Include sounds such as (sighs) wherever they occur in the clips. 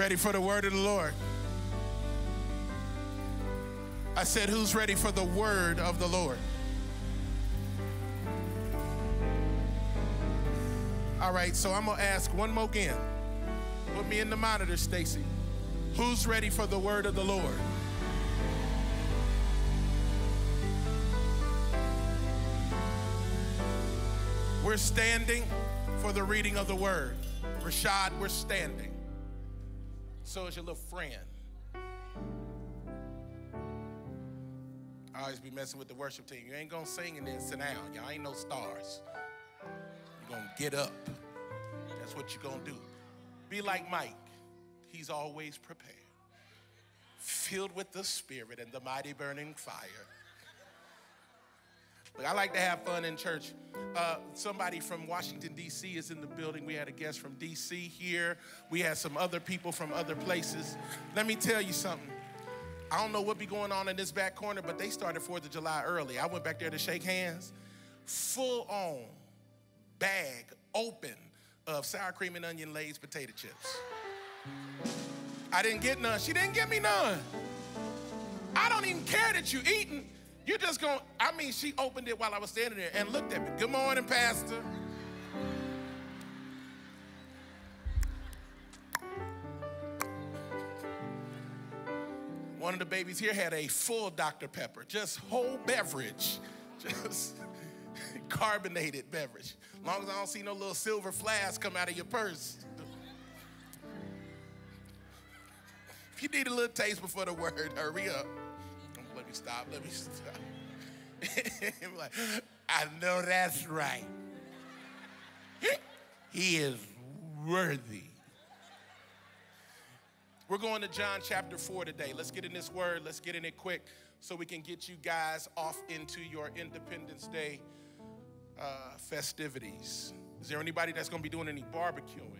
Ready for the word of the Lord? I said, Who's ready for the word of the Lord? All right, so I'm gonna ask one more again. Put me in the monitor, Stacy. Who's ready for the word of the Lord? We're standing for the reading of the word. Rashad, we're standing. So is your little friend. I always be messing with the worship team. You ain't gonna sing and then sit down. Y'all ain't no stars. You're gonna get up. That's what you're gonna do. Be like Mike. He's always prepared, filled with the Spirit and the mighty burning fire. Look, I like to have fun in church. Uh, somebody from Washington, D.C. is in the building. We had a guest from D.C. here. We had some other people from other places. Let me tell you something. I don't know what be going on in this back corner, but they started 4th of July early. I went back there to shake hands. Full on bag, open, of sour cream and onion Lay's potato chips. I didn't get none. She didn't give me none. I don't even care that you eating. You just going, I mean, she opened it while I was standing there and looked at me. Good morning, Pastor. One of the babies here had a full Dr. Pepper, just whole beverage, (laughs) just (laughs) carbonated beverage. As long as I don't see no little silver flask come out of your purse. (laughs) If you need a little taste before the word, hurry up. Me stop, let me stop. (laughs) like, I know that's right. He is worthy. We're going to John chapter 4 today. Let's get in this word. Let's get in it quick so we can get you guys off into your Independence Day uh, festivities. Is there anybody that's going to be doing any barbecuing?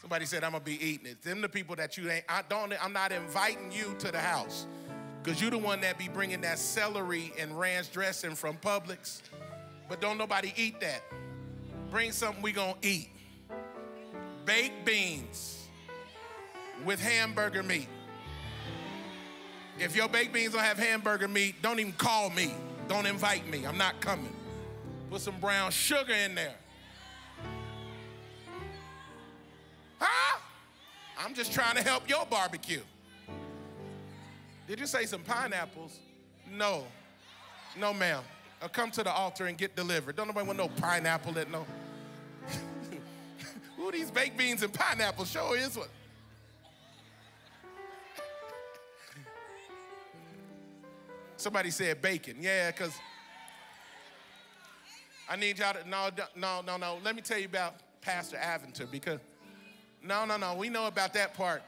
Somebody said I'm gonna be eating it. Them the people that you ain't. I don't. I'm not inviting you to the house, cause you the one that be bringing that celery and ranch dressing from Publix. But don't nobody eat that. Bring something we gonna eat. Baked beans with hamburger meat. If your baked beans don't have hamburger meat, don't even call me. Don't invite me. I'm not coming. Put some brown sugar in there. Huh? I'm just trying to help your barbecue. Did you say some pineapples? No. No, ma'am. I'll come to the altar and get delivered. Don't nobody want no pineapple that no. (laughs) Who these baked beans and pineapples? Show is what. Somebody said bacon. Yeah, because I need y'all to, no, no, no, no. Let me tell you about Pastor Aventer because, no, no, no, we know about that part.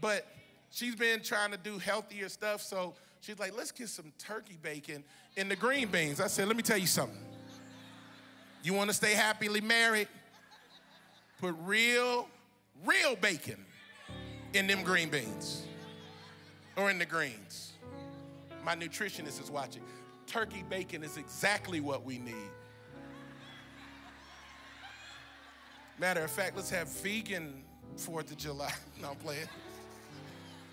But she's been trying to do healthier stuff, so she's like, let's get some turkey bacon in the green beans. I said, let me tell you something. You want to stay happily married? Put real, real bacon in them green beans or in the greens. My nutritionist is watching. Turkey bacon is exactly what we need. Matter of fact, let's have vegan 4th of July. (laughs) No, I'm playing.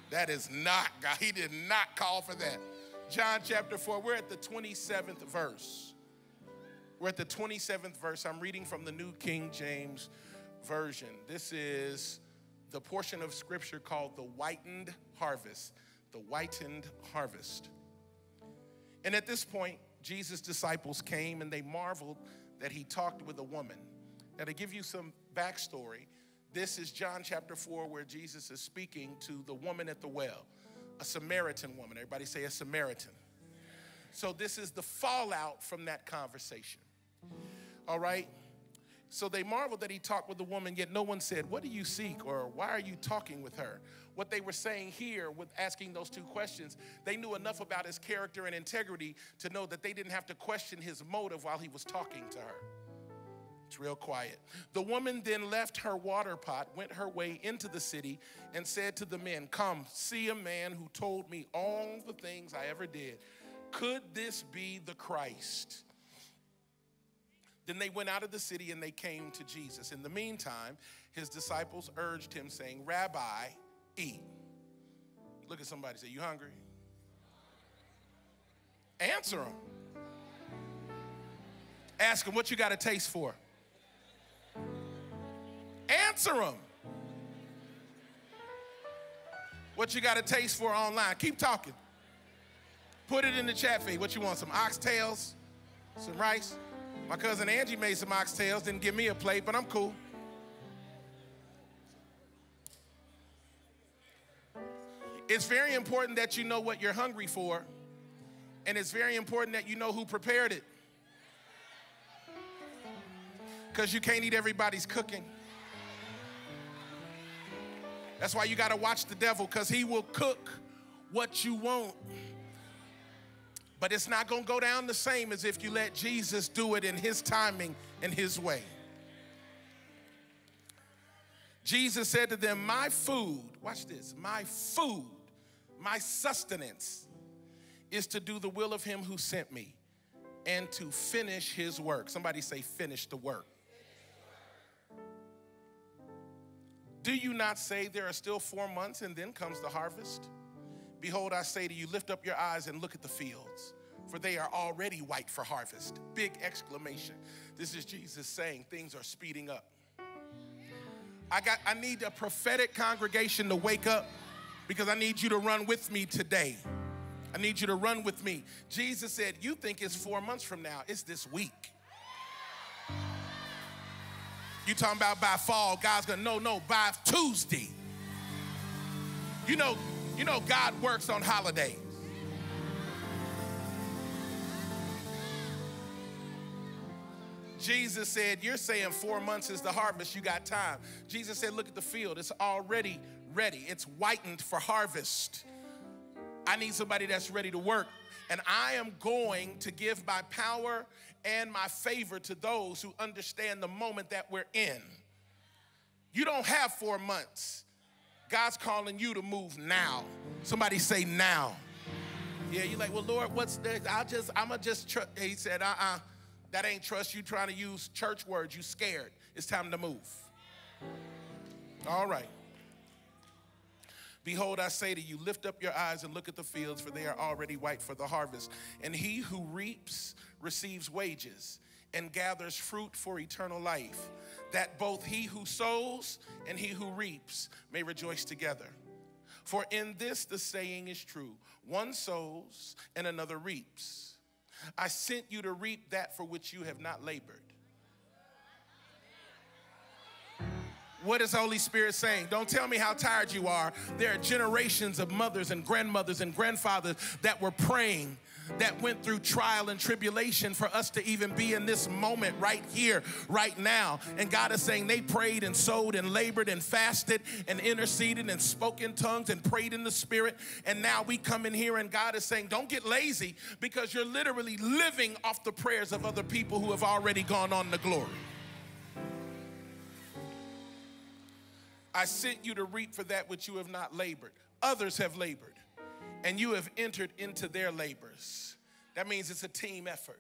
That is not, God, he did not call for that. John chapter 4, we're at the 27th verse. We're at the 27th verse. I'm reading from the New King James Version. This is the portion of scripture called the whitened harvest. The whitened harvest. And at this point, Jesus' disciples came and they marveled that he talked with a woman. Now, to give you some backstory, this is John chapter 4, where Jesus is speaking to the woman at the well, a Samaritan woman. Everybody say a Samaritan. So, this is the fallout from that conversation. All right? So they marveled that he talked with the woman, yet no one said, What do you seek? or Why are you talking with her? what they were saying here with asking those two questions, they knew enough about his character and integrity to know that they didn't have to question his motive while he was talking to her. It's real quiet. The woman then left her water pot, went her way into the city, and said to the men, Come, see a man who told me all the things I ever did. Could this be the Christ? Then they went out of the city and they came to Jesus. In the meantime, his disciples urged him, saying, Rabbi, eat. Look at somebody say, You hungry? Answer them. Ask them what you got a taste for. Answer them. What you got a taste for online? Keep talking. Put it in the chat feed. What you want? Some oxtails? Some rice? My cousin Angie made some oxtails, didn't give me a plate, but I'm cool. It's very important that you know what you're hungry for, and it's very important that you know who prepared it. Because you can't eat everybody's cooking. That's why you got to watch the devil, because he will cook what you want. But it's not going to go down the same as if you let Jesus do it in his timing and his way. Jesus said to them, My food, watch this, my food, my sustenance is to do the will of him who sent me and to finish his work. Somebody say, Finish the work. Do you not say there are still four months and then comes the harvest? Behold, I say to you, lift up your eyes and look at the fields, for they are already white for harvest. Big exclamation. This is Jesus saying things are speeding up. I got I need a prophetic congregation to wake up because I need you to run with me today. I need you to run with me. Jesus said, You think it's four months from now, it's this week. You talking about by fall, God's gonna, no, no, by Tuesday. You know, you know, God works on holidays. Jesus said, You're saying four months is the harvest, you got time. Jesus said, Look at the field, it's already ready, it's whitened for harvest. I need somebody that's ready to work. And I am going to give my power and my favor to those who understand the moment that we're in. You don't have four months. God's calling you to move now. Somebody say now. Yeah, you're like, well, Lord, what's next? I'll just, I'ma just trust. He said, uh-uh, that ain't trust you trying to use church words. You scared. It's time to move. All right. Behold, I say to you, lift up your eyes and look at the fields, for they are already white for the harvest. And he who reaps receives wages and gathers fruit for eternal life that both he who sows and he who reaps may rejoice together. For in this the saying is true one sows and another reaps. I sent you to reap that for which you have not labored. What is Holy Spirit saying? Don't tell me how tired you are. There are generations of mothers and grandmothers and grandfathers that were praying that went through trial and tribulation for us to even be in this moment right here, right now. And God is saying they prayed and sowed and labored and fasted and interceded and spoke in tongues and prayed in the spirit. And now we come in here and God is saying, don't get lazy because you're literally living off the prayers of other people who have already gone on to glory. I sent you to reap for that which you have not labored. Others have labored and you have entered into their labors. That means it's a team effort.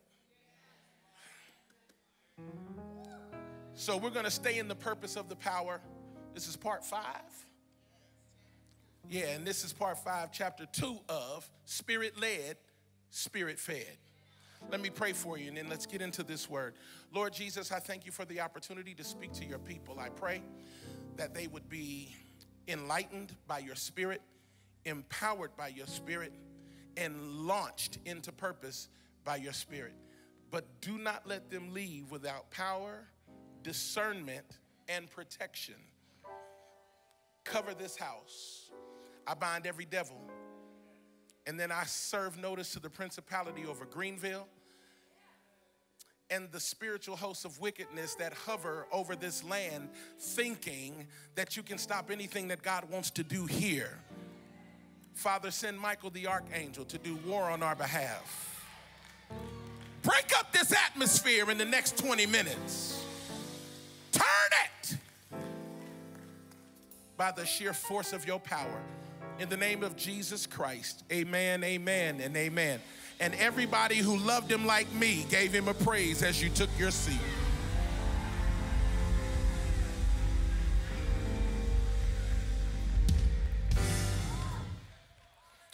So we're going to stay in the purpose of the power. This is part five. Yeah, and this is part five, chapter two of Spirit led, Spirit fed. Let me pray for you and then let's get into this word. Lord Jesus, I thank you for the opportunity to speak to your people. I pray that they would be enlightened by your spirit empowered by your spirit, and launched into purpose by your spirit. But do not let them leave without power, discernment, and protection. Cover this house. I bind every devil. And then I serve notice to the principality over Greenville and the spiritual hosts of wickedness that hover over this land, thinking that you can stop anything that God wants to do here. Father, send Michael the archangel to do war on our behalf. Break up this atmosphere in the next 20 minutes. Turn it by the sheer force of your power. In the name of Jesus Christ, amen, amen, and amen and everybody who loved him like me gave him a praise as you took your seat.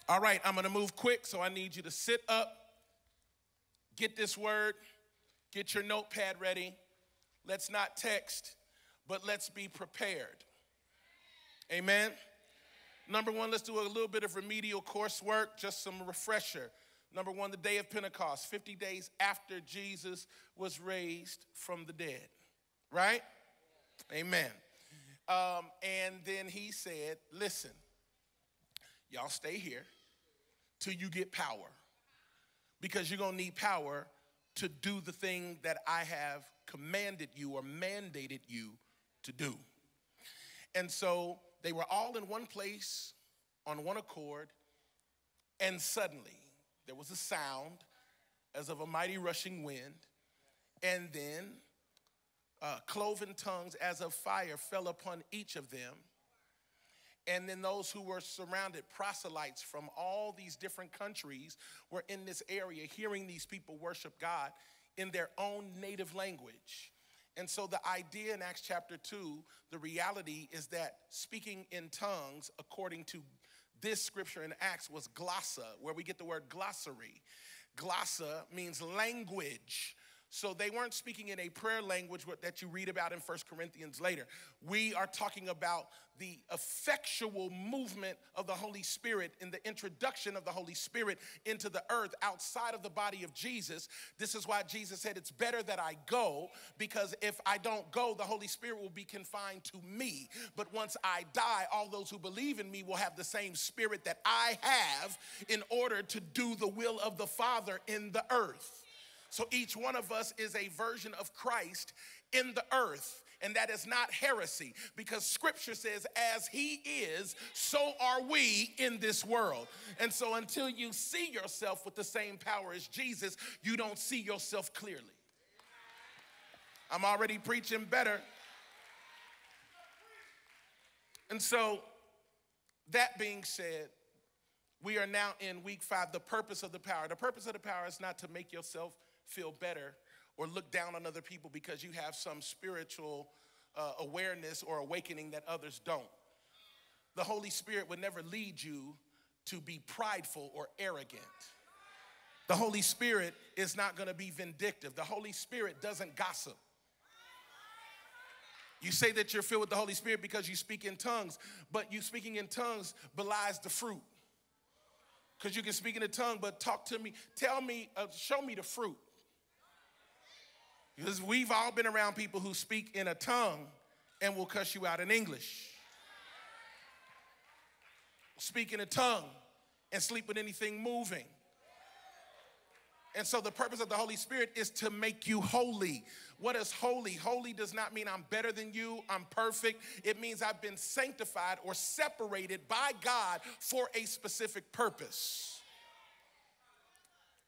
All right, I'm going to move quick, so I need you to sit up, get this word, get your notepad ready. Let's not text, but let's be prepared. Amen. Number one, let's do a little bit of remedial coursework, just some refresher. Number one, the day of Pentecost, 50 days after Jesus was raised from the dead, right? Amen. Um, and then he said, Listen, y'all stay here till you get power because you're to need power to do the thing that I have commanded you or mandated you to do. And so they were all in one place on one accord, and suddenly there was a sound as of a mighty rushing wind, and then uh, cloven tongues as of fire fell upon each of them. And then those who were surrounded, proselytes from all these different countries, were in this area hearing these people worship God in their own native language. And so, the idea in Acts chapter 2, the reality is that speaking in tongues, according to this scripture in Acts, was glossa, where we get the word glossary. Glossa means language. So they weren't speaking in a prayer language that you read about in First Corinthians later. We are talking about the effectual movement of the Holy Spirit in the introduction of the Holy Spirit into the earth outside of the body of Jesus. This is why Jesus said, It's better that I go, because if I don't go, the Holy Spirit will be confined to me. But once I die, all those who believe in me will have the same spirit that I have in order to do the will of the Father in the earth. So each one of us is a version of Christ in the earth. And that is not heresy because scripture says, as he is, so are we in this world. And so until you see yourself with the same power as Jesus, you don't see yourself clearly. I'm already preaching better. And so, that being said, we are now in week five. The purpose of the power. The purpose of the power is not to make yourself feel better or look down on other people because you have some spiritual uh, awareness or awakening that others don't. The Holy Spirit would never lead you to be prideful or arrogant. The Holy Spirit is not going to be vindictive. The Holy Spirit doesn't gossip. You say that you're filled with the Holy Spirit because you speak in tongues, but you speaking in tongues belies the fruit. Because you can speak in a tongue, but talk to me, tell me, uh, show me the fruit. Because we've all been around people who speak in a tongue and will cuss you out in English. Speak in a tongue and sleep with anything moving. And so the purpose of the Holy Spirit is to make you holy. What is holy? Holy does not mean I'm better than you, I'm perfect. It means I've been sanctified or separated by God for a specific purpose.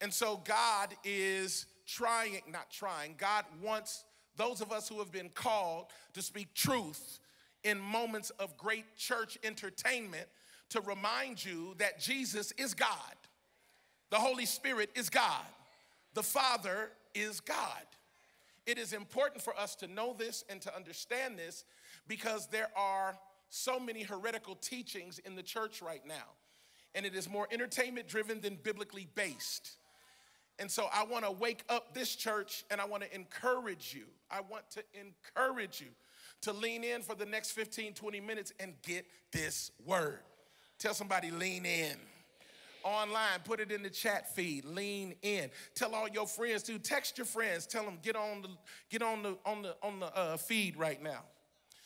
And so God is trying, not trying, God wants those of us who have been called to speak truth in moments of great church entertainment to remind you that Jesus is God, the Holy Spirit is God, the Father is God. It is important for us to know this and to understand this because there are so many heretical teachings in the church right now. And it is more entertainment driven than biblically based. And so I want to wake up this church and I want to encourage you. I want to encourage you to lean in for the next 15, 20 minutes and get this word. Tell somebody, lean in. Online, put it in the chat feed. Lean in. Tell all your friends to text your friends. Tell them get on the get on the on the on the uh, feed right now.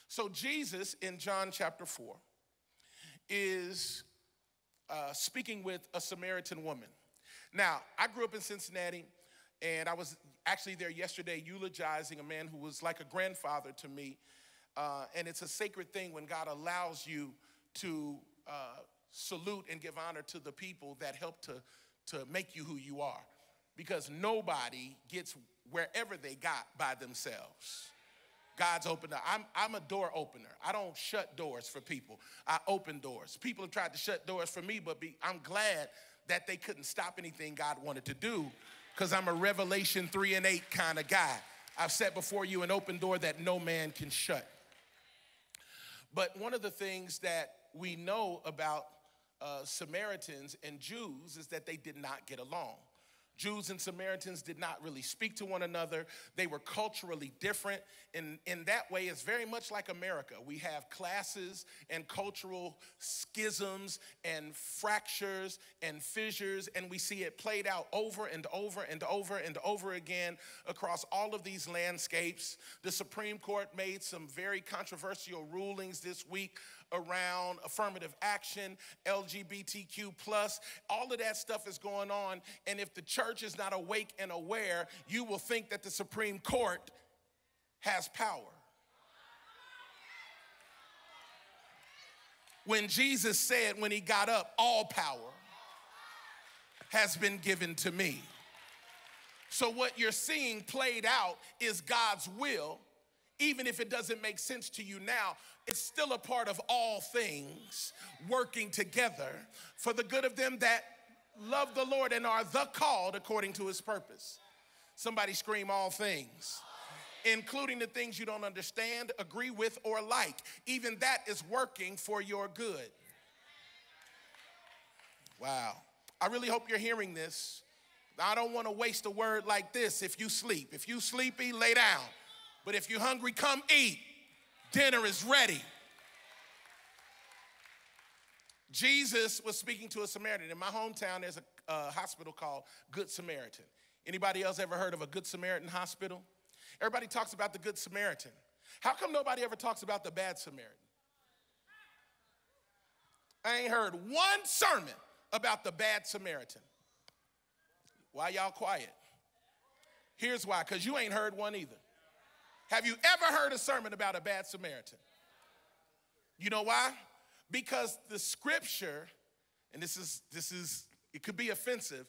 So Jesus in John chapter four is uh, speaking with a Samaritan woman. Now, I grew up in Cincinnati, and I was actually there yesterday eulogizing a man who was like a grandfather to me. Uh, and it's a sacred thing when God allows you to uh, salute and give honor to the people that helped to, to make you who you are. Because nobody gets wherever they got by themselves. God's opened up. I'm, I'm a door opener. I don't shut doors for people. I open doors. People have tried to shut doors for me, but be, I'm glad that they couldn't stop anything God wanted to do because I'm a Revelation 3 and 8 kind of guy. I've set before you an open door that no man can shut. But one of the things that we know about uh, Samaritans and Jews is that they did not get along. Jews and Samaritans did not really speak to one another. They were culturally different. In, in that way, it's very much like America. We have classes and cultural schisms and fractures and fissures, and we see it played out over and over and over and over again across all of these landscapes. The Supreme Court made some very controversial rulings this week around affirmative action, LGBTQ plus, all of that stuff is going on. And if the church is not awake and aware, you will think that the Supreme Court has power. When Jesus said, when he got up, all power has been given to me. So, what you're seeing played out is God's will, even if it doesn't make sense to you now it's still a part of all things working together for the good of them that love the Lord and are the called according to his purpose. Somebody scream all things. Including the things you don't understand, agree with, or like. Even that is working for your good. Wow. I really hope you're hearing this. I don't want to waste a word like this if you sleep. If you sleepy, lay down. But if you're hungry, come eat. Dinner is ready. Jesus was speaking to a Samaritan. In my hometown, there's a, a hospital called Good Samaritan. Anybody else ever heard of a Good Samaritan hospital? Everybody talks about the Good Samaritan. How come nobody ever talks about the Bad Samaritan? I ain't heard one sermon about the Bad Samaritan. Why y'all quiet? Here's why, because you ain't heard one either. Have you ever heard a sermon about a bad Samaritan? You know why? Because the scripture, and this is this is it could be offensive,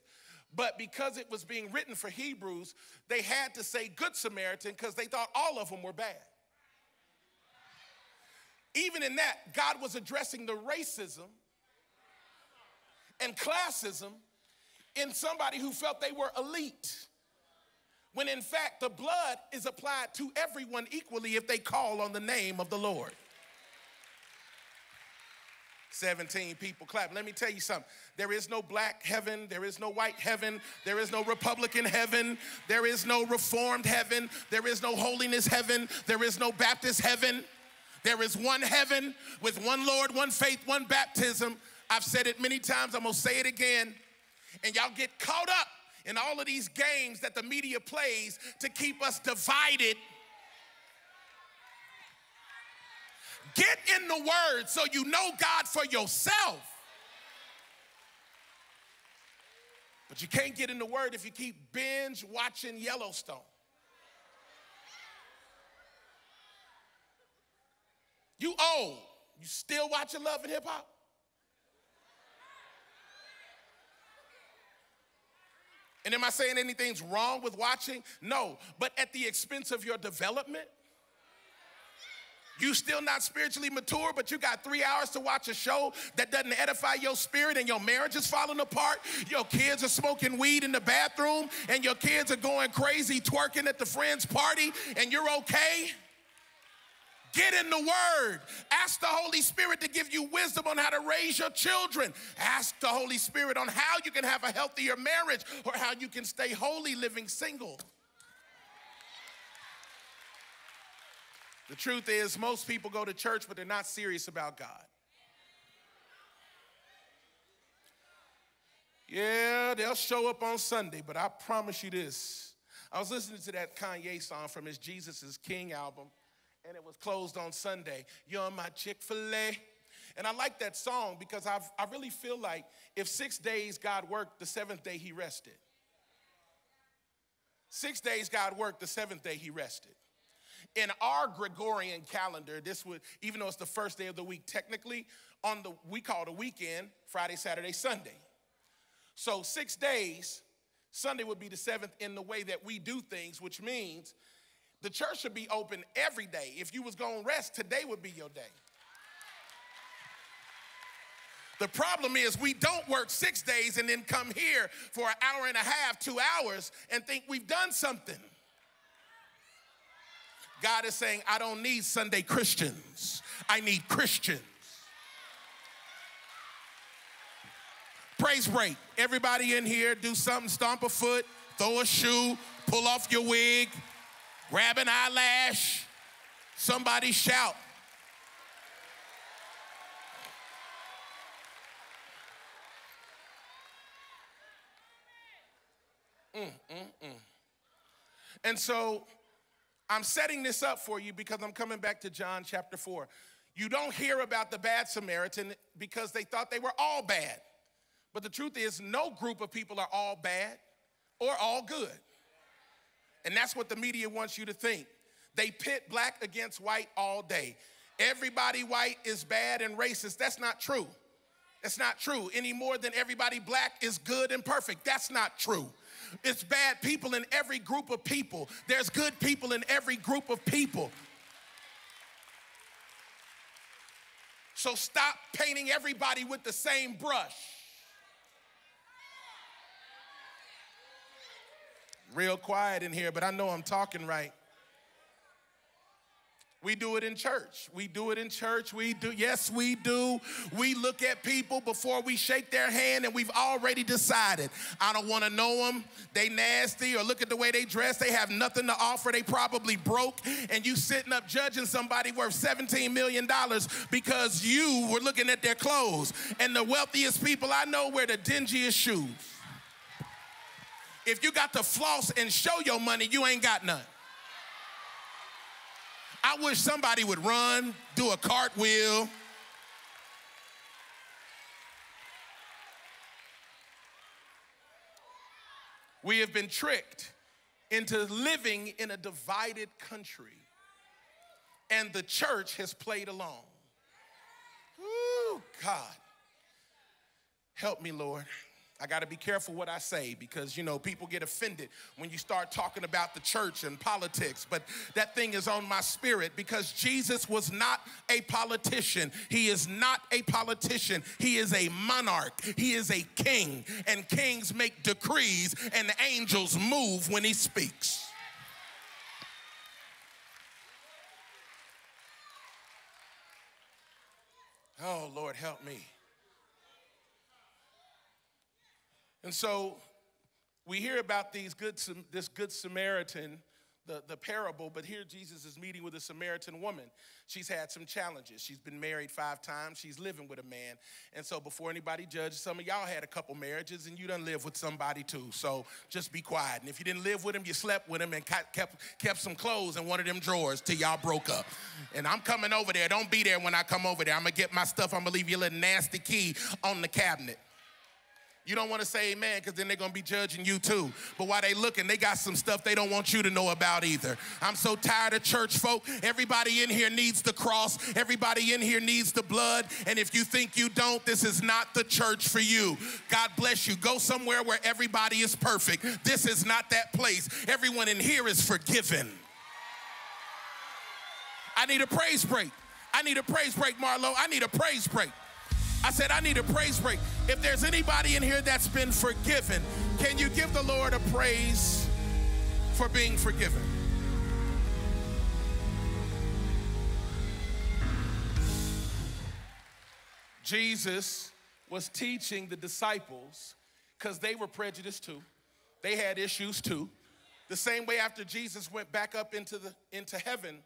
but because it was being written for Hebrews, they had to say good Samaritan because they thought all of them were bad. Even in that, God was addressing the racism and classism in somebody who felt they were elite when in fact the blood is applied to everyone equally if they call on the name of the Lord. 17 people clap. Let me tell you something. There is no black heaven. There is no white heaven. There is no Republican heaven. There is no reformed heaven. There is no holiness heaven. There is no Baptist heaven. There is one heaven with one Lord, one faith, one baptism. I've said it many times. I'm going to say it again. And y'all get caught up in all of these games that the media plays to keep us divided. Get in the Word so you know God for yourself. But you can't get in the Word if you keep binge watching Yellowstone. You old, you still watching Love and Hip Hop? And am I saying anything's wrong with watching? No, but at the expense of your development? You still not spiritually mature, but you got three hours to watch a show that doesn't edify your spirit and your marriage is falling apart. Your kids are smoking weed in the bathroom and your kids are going crazy twerking at the friend's party and you're okay. Get in the Word. Ask the Holy Spirit to give you wisdom on how to raise your children. Ask the Holy Spirit on how you can have a healthier marriage or how you can stay holy living single. The truth is, most people go to church, but they're not serious about God. Yeah, they'll show up on Sunday, but I promise you this. I was listening to that Kanye song from his Jesus is King album and it was closed on Sunday. You're my Chick fil A. And I like that song because I've, I really feel like if six days God worked, the seventh day he rested. Six days God worked, the seventh day he rested. In our Gregorian calendar, this would, even though it's the first day of the week, technically, on the we call the weekend, Friday, Saturday, Sunday. So six days, Sunday would be the seventh in the way that we do things, which means the church should be open every day. If you was going to rest, today would be your day. The problem is we don't work six days and then come here for an hour and a half, two hours, and think we've done something. God is saying, I don't need Sunday Christians, I need Christians. Praise break. Everybody in here, do something, stomp a foot, throw a shoe, pull off your wig, grab an eyelash. Somebody shout. Mm, mm, mm. And so I'm setting this up for you because I'm coming back to John chapter 4. You don't hear about the bad Samaritan because they thought they were all bad. But the truth is, no group of people are all bad or all good. And that's what the media wants you to think. They pit black against white all day. Everybody white is bad and racist. That's not true. That's not true any more than everybody black is good and perfect. That's not true. It's bad people in every group of people. There's good people in every group of people. So stop painting everybody with the same brush. Real quiet in here, but I know I'm talking right. We do it in church. We do it in church. We do, yes, we do. We look at people before we shake their hand and we've already decided, I don't want to know them. They nasty or look at the way they dress. They have nothing to offer. They probably broke. And you sitting up judging somebody worth $17 million because you were looking at their clothes. And the wealthiest people I know wear the dingiest shoes. If you got to floss and show your money, you ain't got none. I wish somebody would run, do a cartwheel. We have been tricked into living in a divided country, and the church has played along. Ooh, God. Help me, Lord. I got to be careful what I say because, you know, people get offended when you start talking about the church and politics. But that thing is on my spirit because Jesus was not a politician. He is not a politician. He is a monarch. He is a king. And kings make decrees and angels move when he speaks. Oh, Lord, help me. And so we hear about these good, this good Samaritan, the, the parable, but here Jesus is meeting with a Samaritan woman. She's had some challenges. She's been married five times. She's living with a man. And so before anybody judges, some of y'all had a couple marriages and you done live with somebody too. So just be quiet. And if you didn't live with him, you slept with him and kept, kept some clothes in one of them drawers till y'all broke up. And I'm coming over there. Don't be there when I come over there. I'm gonna get my stuff. I'm gonna leave you a little nasty key on the cabinet. You don't want to say amen because then they're going to be judging you too. But while they looking, they got some stuff they don't want you to know about either. I'm so tired of church folk. Everybody in here needs the cross. Everybody in here needs the blood. And if you think you don't, this is not the church for you. God bless you. Go somewhere where everybody is perfect. This is not that place. Everyone in here is forgiven. I need a praise break. I need a praise break, Marlo. I need a praise break. I said, I need a praise break. If there's anybody in here that's been forgiven, can you give the Lord a praise for being forgiven? Jesus was teaching the disciples because they were prejudiced too. They had issues too. The same way after Jesus went back up into the into heaven,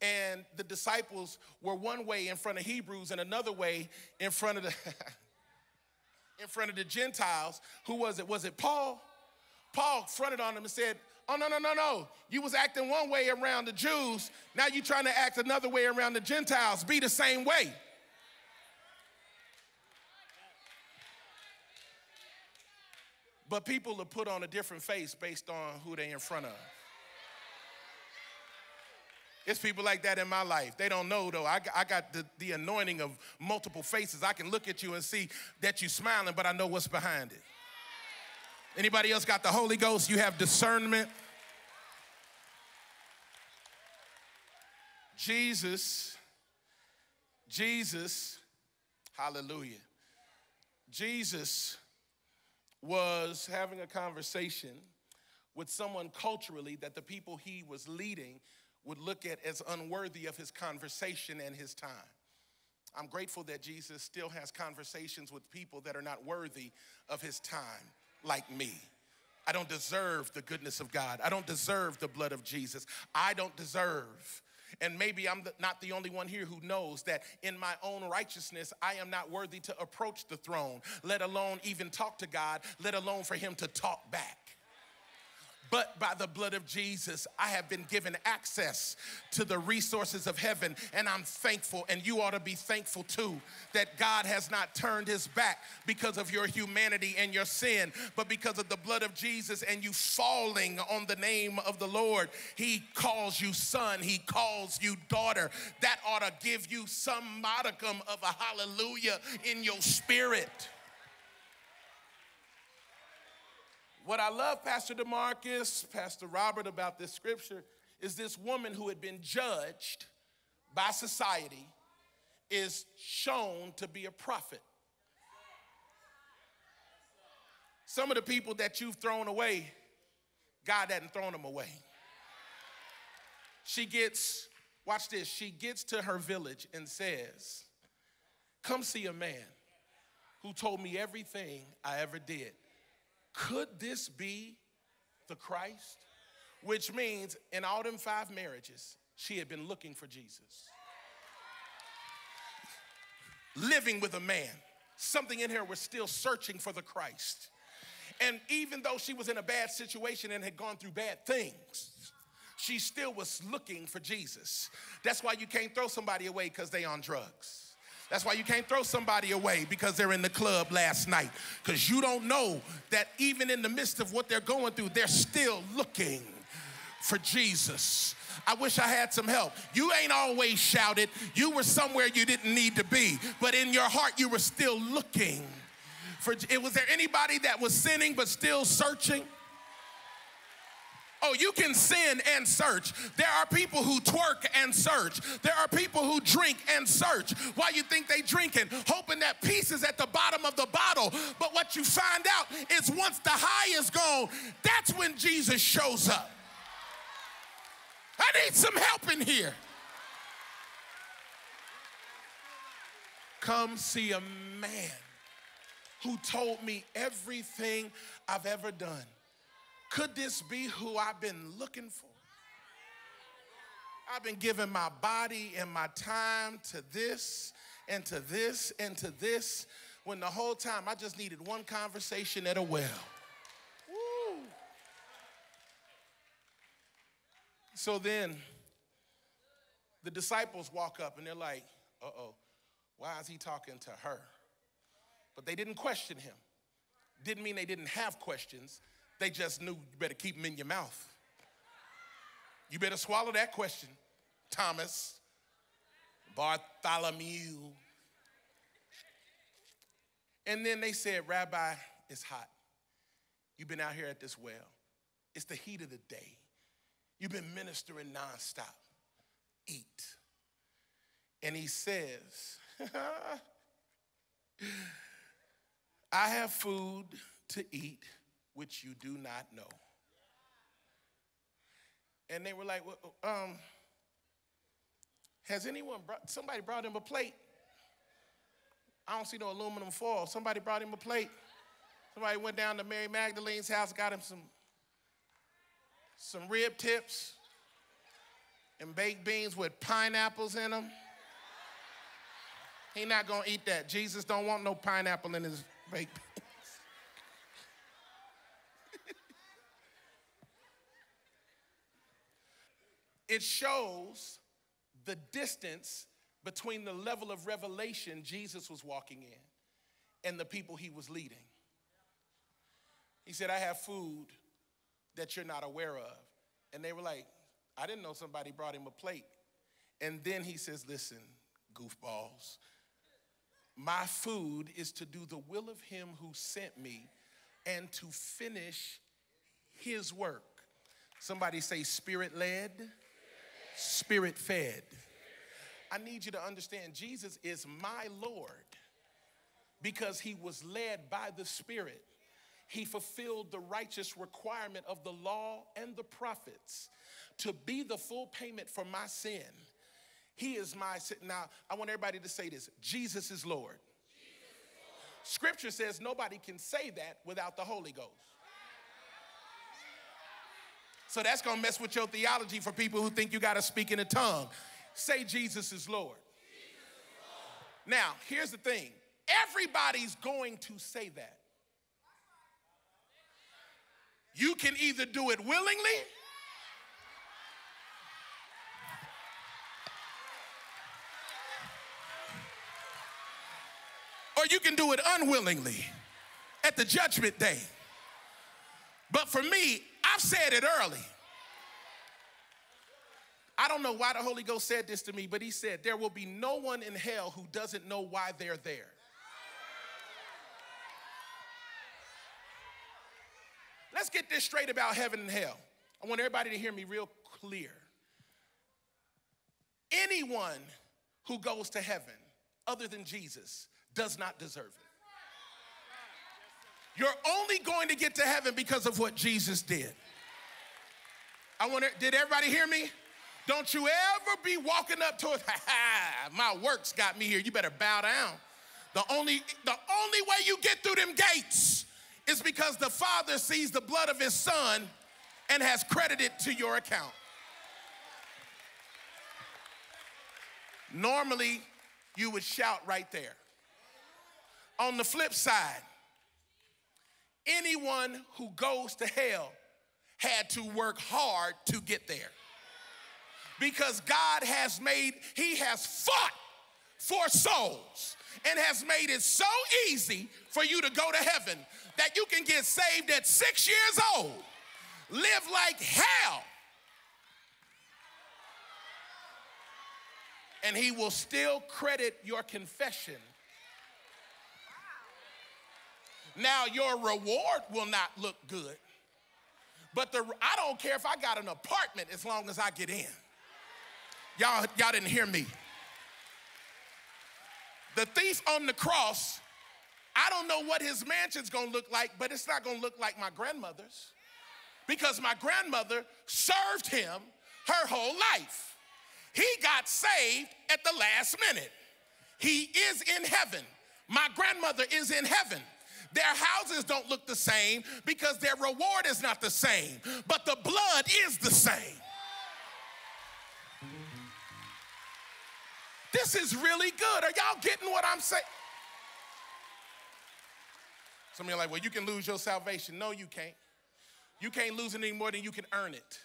and the disciples were one way in front of Hebrews and another way in front of the (laughs) in front of the Gentiles. Who was it? Was it Paul? Paul fronted on them and said, Oh, no, no, no, no. You was acting one way around the Jews. Now you're trying to act another way around the Gentiles. Be the same way. But people are put on a different face based on who they in front of. It's people like that in my life. They don't know though. I, I got the, the anointing of multiple faces. I can look at you and see that you're smiling, but I know what's behind it. Anybody else got the Holy Ghost? You have discernment. Jesus, Jesus, hallelujah. Jesus was having a conversation with someone culturally that the people he was leading would look at as unworthy of his conversation and his time. I'm grateful that Jesus still has conversations with people that are not worthy of his time, like me. I don't deserve the goodness of God. I don't deserve the blood of Jesus. I don't deserve. And maybe I'm not the only one here who knows that in my own righteousness, I am not worthy to approach the throne, let alone even talk to God, let alone for Him to talk back. But by the blood of Jesus, I have been given access to the resources of heaven, and I'm thankful, and you ought to be thankful too, that God has not turned his back because of your humanity and your sin, but because of the blood of Jesus and you falling on the name of the Lord. He calls you son, he calls you daughter. That ought to give you some modicum of a hallelujah in your spirit. What I love, Pastor DeMarcus, Pastor Robert, about this scripture is this woman who had been judged by society is shown to be a prophet. Some of the people that you've thrown away, God hadn't thrown them away. She gets, watch this, she gets to her village and says, Come see a man who told me everything I ever did. Could this be the Christ? Which means in all them five marriages, she had been looking for Jesus. Living with a man. Something in her was still searching for the Christ. And even though she was in a bad situation and had gone through bad things, she still was looking for Jesus. That's why you can't throw somebody away because they on drugs. That's why you can't throw somebody away because they're in the club last night. Because you don't know that even in the midst of what they're going through, they're still looking for Jesus. I wish I had some help. You ain't always shouted. You were somewhere you didn't need to be, but in your heart you were still looking for it was there anybody that was sinning but still searching? Oh, you can sin and search. There are people who twerk and search. There are people who drink and search. Why you think they drinking? Hoping that peace is at the bottom of the bottle. But what you find out is once the high is gone, that's when Jesus shows up. I need some help in here. Come see a man who told me everything I've ever done. Could this be who I've been looking for? I've been giving my body and my time to this and to this and to this when the whole time I just needed one conversation at a well. Woo. So then the disciples walk up and they're like, uh oh, why is he talking to her? But they didn't question him. Didn't mean they didn't have questions. They just knew you better keep them in your mouth. You better swallow that question, Thomas, Bartholomew. And then they said, Rabbi, it's hot. You've been out here at this well. It's the heat of the day. You've been ministering nonstop. Eat. And he says, (laughs) I have food to eat which you do not know. And they were like, well, um, has anyone brought, somebody brought him a plate? I don't see no aluminum foil. Somebody brought him a plate. Somebody went down to Mary Magdalene's house, got him some, some rib tips and baked beans with pineapples in them. He not gonna eat that. Jesus don't want no pineapple in his baked it shows the distance between the level of revelation Jesus was walking in and the people he was leading. He said, I have food that you're not aware of. And they were like, I didn't know somebody brought him a plate. And then he says, Listen, goofballs, my food is to do the will of him who sent me and to finish his work. Somebody say, Spirit led spirit fed. I need you to understand Jesus is my Lord because he was led by the Spirit. He fulfilled the righteous requirement of the law and the prophets to be the full payment for my sin. He is my. Now, I want everybody to say this Jesus is Lord. Scripture says nobody can say that without the Holy Ghost. So that's gonna mess with your theology for people who think you gotta speak in a tongue. Say Jesus is Lord. Now, here's the thing everybody's going to say that. You can either do it willingly or you can do it unwillingly at the judgment day. But for me, I've said it early. I don't know why the Holy Ghost said this to me, but he said, There will be no one in hell who doesn't know why they're there. Let's get this straight about heaven and hell. I want everybody to hear me real clear. Anyone who goes to heaven other than Jesus does not deserve it. You're only going to get to heaven because of what Jesus did. I wonder, did everybody hear me? Don't you ever be walking up to it, (laughs) ha my works got me here. You better bow down. The only, the only way you get through them gates is because the Father sees the blood of his Son and has credited to your account. Normally, you would shout right there. On the flip side, anyone who goes to hell had to work hard to get there. Because God has made, He has fought for souls and has made it so easy for you to go to heaven that you can get saved at six years old, live like hell, and He will still credit your confession Now, your reward will not look good, but the, I don't care if I got an apartment as long as I get in. Y'all, y'all didn't hear me. The thief on the cross, I don't know what his mansion's gonna look like, but it's not gonna look like my grandmother's because my grandmother served him her whole life. He got saved at the last minute. He is in heaven. My grandmother is in heaven. Their houses don't look the same because their reward is not the same, but the blood is the same. This is really good. Are y'all getting what I'm saying? Some of you are like, well, you can lose your salvation. No, you can't. You can't lose it any more than you can earn it.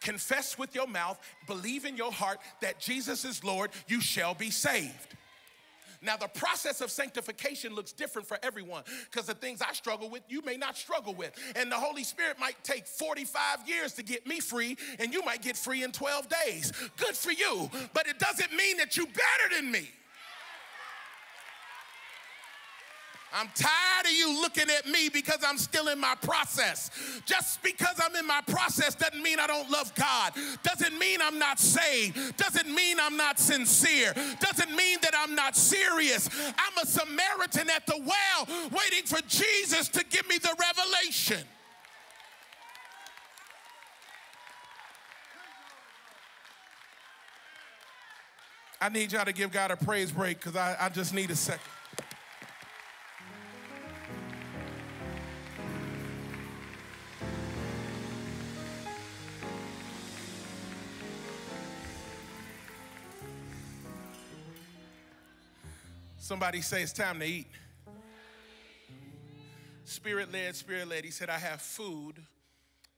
Confess with your mouth, believe in your heart that Jesus is Lord, you shall be saved. Now, the process of sanctification looks different for everyone because the things I struggle with, you may not struggle with. And the Holy Spirit might take 45 years to get me free, and you might get free in 12 days. Good for you, but it doesn't mean that you're better than me. I'm tired of you looking at me because I'm still in my process. Just because I'm in my process doesn't mean I don't love God. Doesn't mean I'm not saved. Doesn't mean I'm not sincere. Doesn't mean that I'm not serious. I'm a Samaritan at the well waiting for Jesus to give me the revelation. I need y'all to give God a praise break because I, I just need a second. Somebody say it's time to eat. Spirit led, spirit led. He said, I have food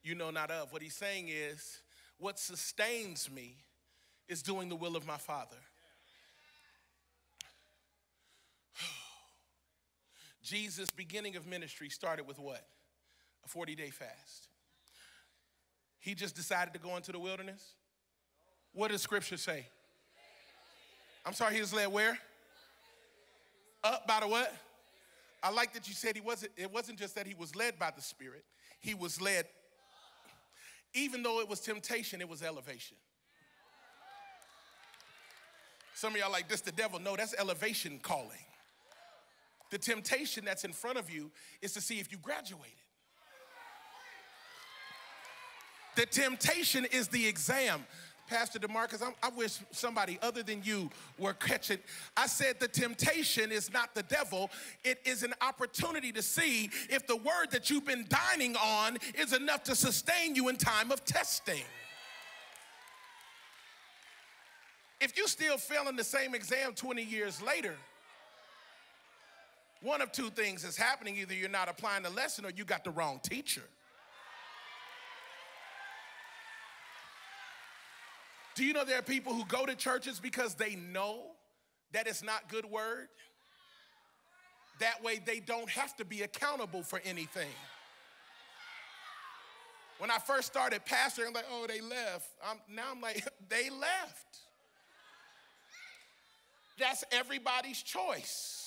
you know not of. What he's saying is, what sustains me is doing the will of my Father. (sighs) Jesus' beginning of ministry started with what? A 40 day fast. He just decided to go into the wilderness? What does scripture say? I'm sorry, he was led where? Up by the what? I like that you said he wasn't, it wasn't just that he was led by the Spirit, he was led, even though it was temptation, it was elevation. Some of y'all like this, the devil. No, that's elevation calling. The temptation that's in front of you is to see if you graduated. The temptation is the exam. Pastor DeMarcus, I'm, i wish somebody other than you were catching. I said the temptation is not the devil, it is an opportunity to see if the word that you've been dining on is enough to sustain you in time of testing. If you still failing the same exam 20 years later, one of two things is happening. Either you're not applying the lesson or you got the wrong teacher. Do you know there are people who go to churches because they know that it's not good word? That way they don't have to be accountable for anything. When I first started pastoring, I'm like, oh, they left. I'm, now I'm like, (laughs) they left. That's everybody's choice.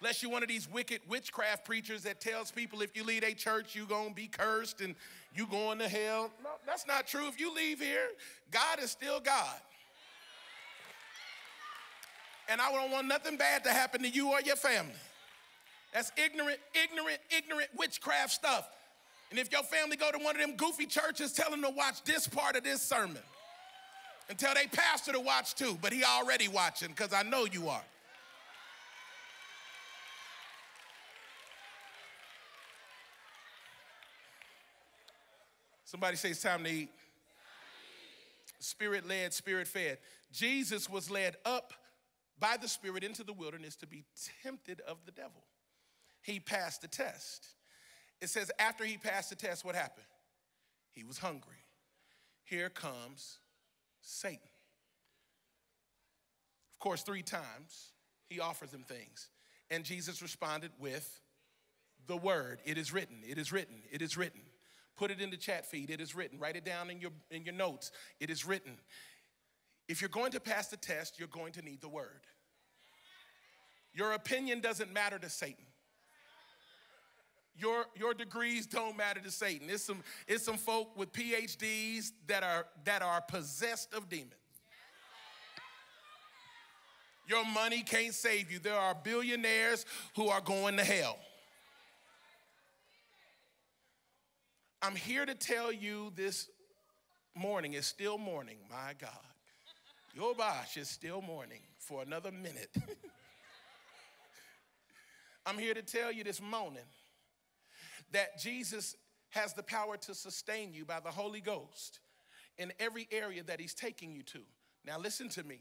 Unless you're one of these wicked witchcraft preachers that tells people if you leave a church, you're going to be cursed and you going to hell. No, that's not true. If you leave here, God is still God. And I don't want nothing bad to happen to you or your family. That's ignorant, ignorant, ignorant witchcraft stuff. And if your family go to one of them goofy churches, tell them to watch this part of this sermon. And tell they pastor to watch too, but he already watching because I know you are. Somebody say it's time to eat. Spirit led, spirit fed. Jesus was led up by the Spirit into the wilderness to be tempted of the devil. He passed the test. It says, after he passed the test, what happened? He was hungry. Here comes Satan. Of course, three times he offers them things. And Jesus responded with the word. It is written, it is written, it is written. Put it in the chat feed. It is written. Write it down in your, in your notes. It is written. If you're going to pass the test, you're going to need the word. Your opinion doesn't matter to Satan. Your, your degrees don't matter to Satan. It's some, it's some folk with PhDs that are, that are possessed of demons. Your money can't save you. There are billionaires who are going to hell. I'm here to tell you this morning is still morning, my God. Your bosh is still morning for another minute. (laughs) I'm here to tell you this morning that Jesus has the power to sustain you by the Holy Ghost in every area that He's taking you to. Now, listen to me.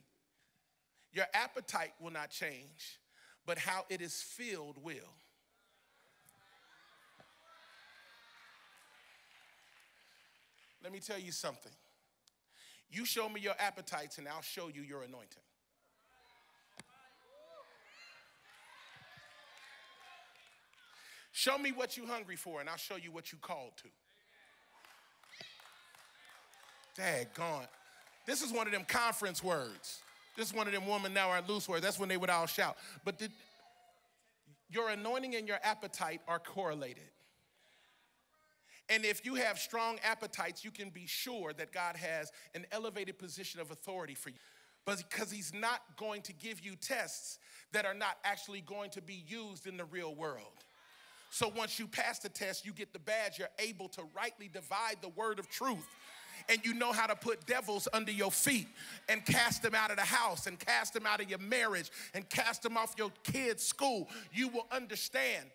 Your appetite will not change, but how it is filled will. Let me tell you something. You show me your appetites, and I'll show you your anointing. Show me what you're hungry for, and I'll show you what you called to. Daggone. This is one of them conference words. This is one of them Woman Thou Art Loosed words. That's when they would all shout. But your anointing and your appetite are correlated. And if you have strong appetites, you can be sure that God has an elevated position of authority for you. But because He's not going to give you tests that are not actually going to be used in the real world. So once you pass the test, you get the badge, you're able to rightly divide the word of truth. And you know how to put devils under your feet and cast them out of the house and cast them out of your marriage and cast them off your kids' school. You will understand.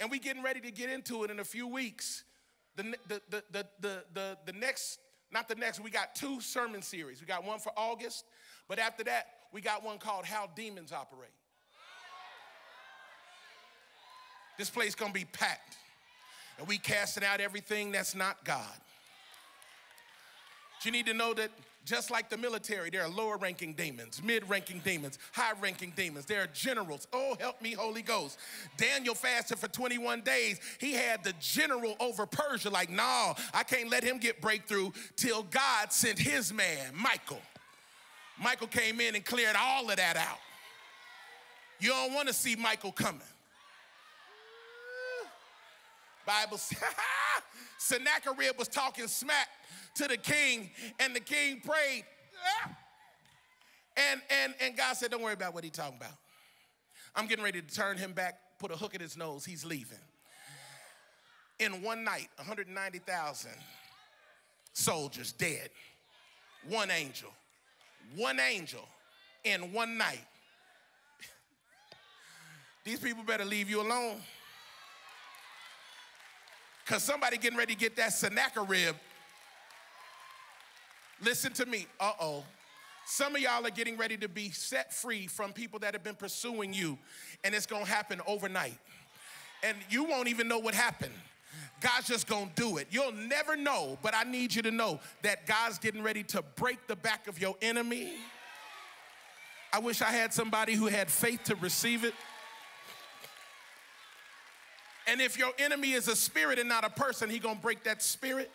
And we're getting ready to get into it in a few weeks the, the, the, the, the, the, next, not the next, we got two sermon series. We got one for August, but after that, we got one called How Demons Operate. This place gonna be packed. And we casting out everything that's not God. But you need to know that just like the military, there are lower ranking demons, mid ranking demons, high ranking demons. There are generals. Oh, help me, Holy Ghost. Daniel fasted for 21 days. He had the general over Persia, like, no, I can't let him get breakthrough till God sent his man, Michael. Michael came in and cleared all of that out. You don't want to see Michael coming. Bible (laughs) says, Sennacherib was talking smack to the king, and the king prayed. And, and, and God said, Don't worry about what he's talking about. I'm getting ready to turn him back, put a hook in his nose. He's leaving. In one night, 190,000 soldiers dead. One angel. One angel in one night. (laughs) These people better leave you alone. Because somebody getting ready to get that Sennacherib. Listen to me. Uh oh. Some of y'all are getting ready to be set free from people that have been pursuing you, and it's gonna happen overnight. And you won't even know what happened. God's just gonna do it. You'll never know, but I need you to know that God's getting ready to break the back of your enemy. I wish I had somebody who had faith to receive it. And if your enemy is a spirit and not a person, he gonna break that spirit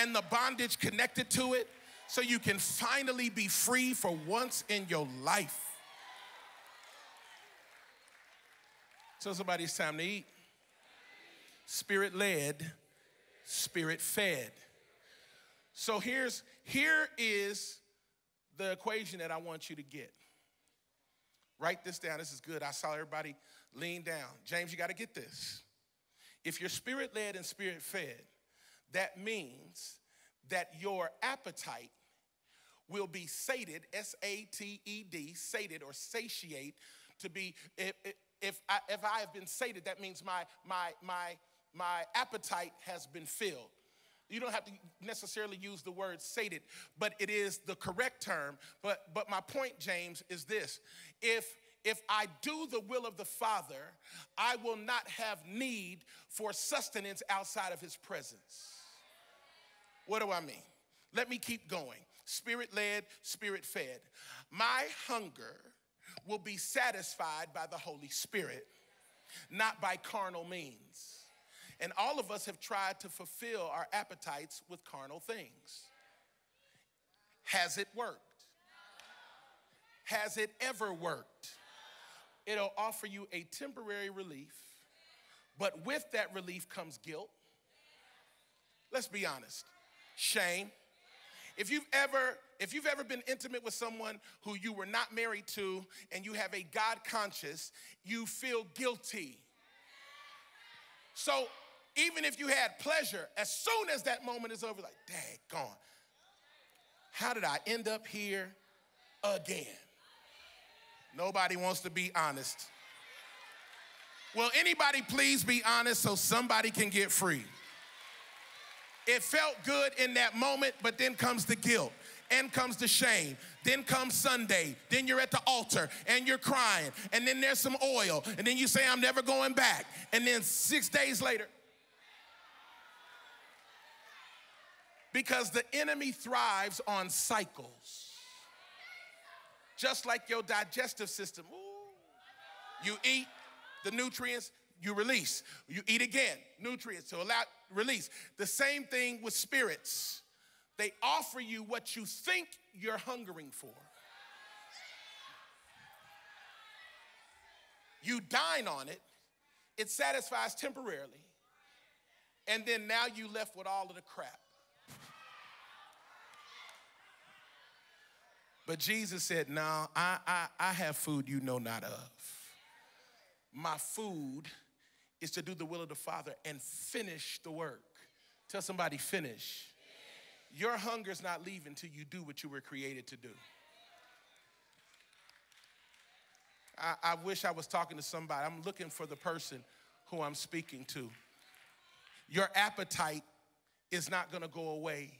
and the bondage connected to it so you can finally be free for once in your life. So somebody's time to eat. Spirit led, spirit fed. So here's here is the equation that I want you to get. Write this down. This is good. I saw everybody lean down. James, you got to get this. If you're spirit led and spirit fed, that means that your appetite will be sated, S A T E D, sated or satiate, to be, if, if, I, if I have been sated, that means my, my, my, my appetite has been filled. You don't have to necessarily use the word sated, but it is the correct term. But, but my point, James, is this. If if I do the will of the Father, I will not have need for sustenance outside of his presence. What do I mean? Let me keep going. Spirit led, spirit fed. My hunger will be satisfied by the Holy Spirit, not by carnal means. And all of us have tried to fulfill our appetites with carnal things. Has it worked? Has it ever worked? It'll offer you a temporary relief, but with that relief comes guilt. Let's be honest. Shame. If you've ever if you've ever been intimate with someone who you were not married to and you have a God conscience, you feel guilty. So even if you had pleasure, as soon as that moment is over, like, dang, gone. How did I end up here again? Nobody wants to be honest. Will anybody please be honest so somebody can get free? It felt good in that moment, but then comes the guilt and comes the shame. Then comes Sunday. Then you're at the altar and you're crying. And then there's some oil. And then you say, I'm never going back. And then six days later, because the enemy thrives on cycles. Just like your digestive system. Ooh. You eat the nutrients, you release. You eat again, nutrients to allow release. The same thing with spirits. They offer you what you think you're hungering for. You dine on it, it satisfies temporarily, and then now you left with all of the crap. But Jesus said, No, I, I, I have food you know not of. My food is to do the will of the Father and finish the work. Tell somebody, finish. Your hunger is not leaving till you do what you were created to do. I, I wish I was talking to somebody. I'm looking for the person who I'm speaking to. Your appetite is not gonna go away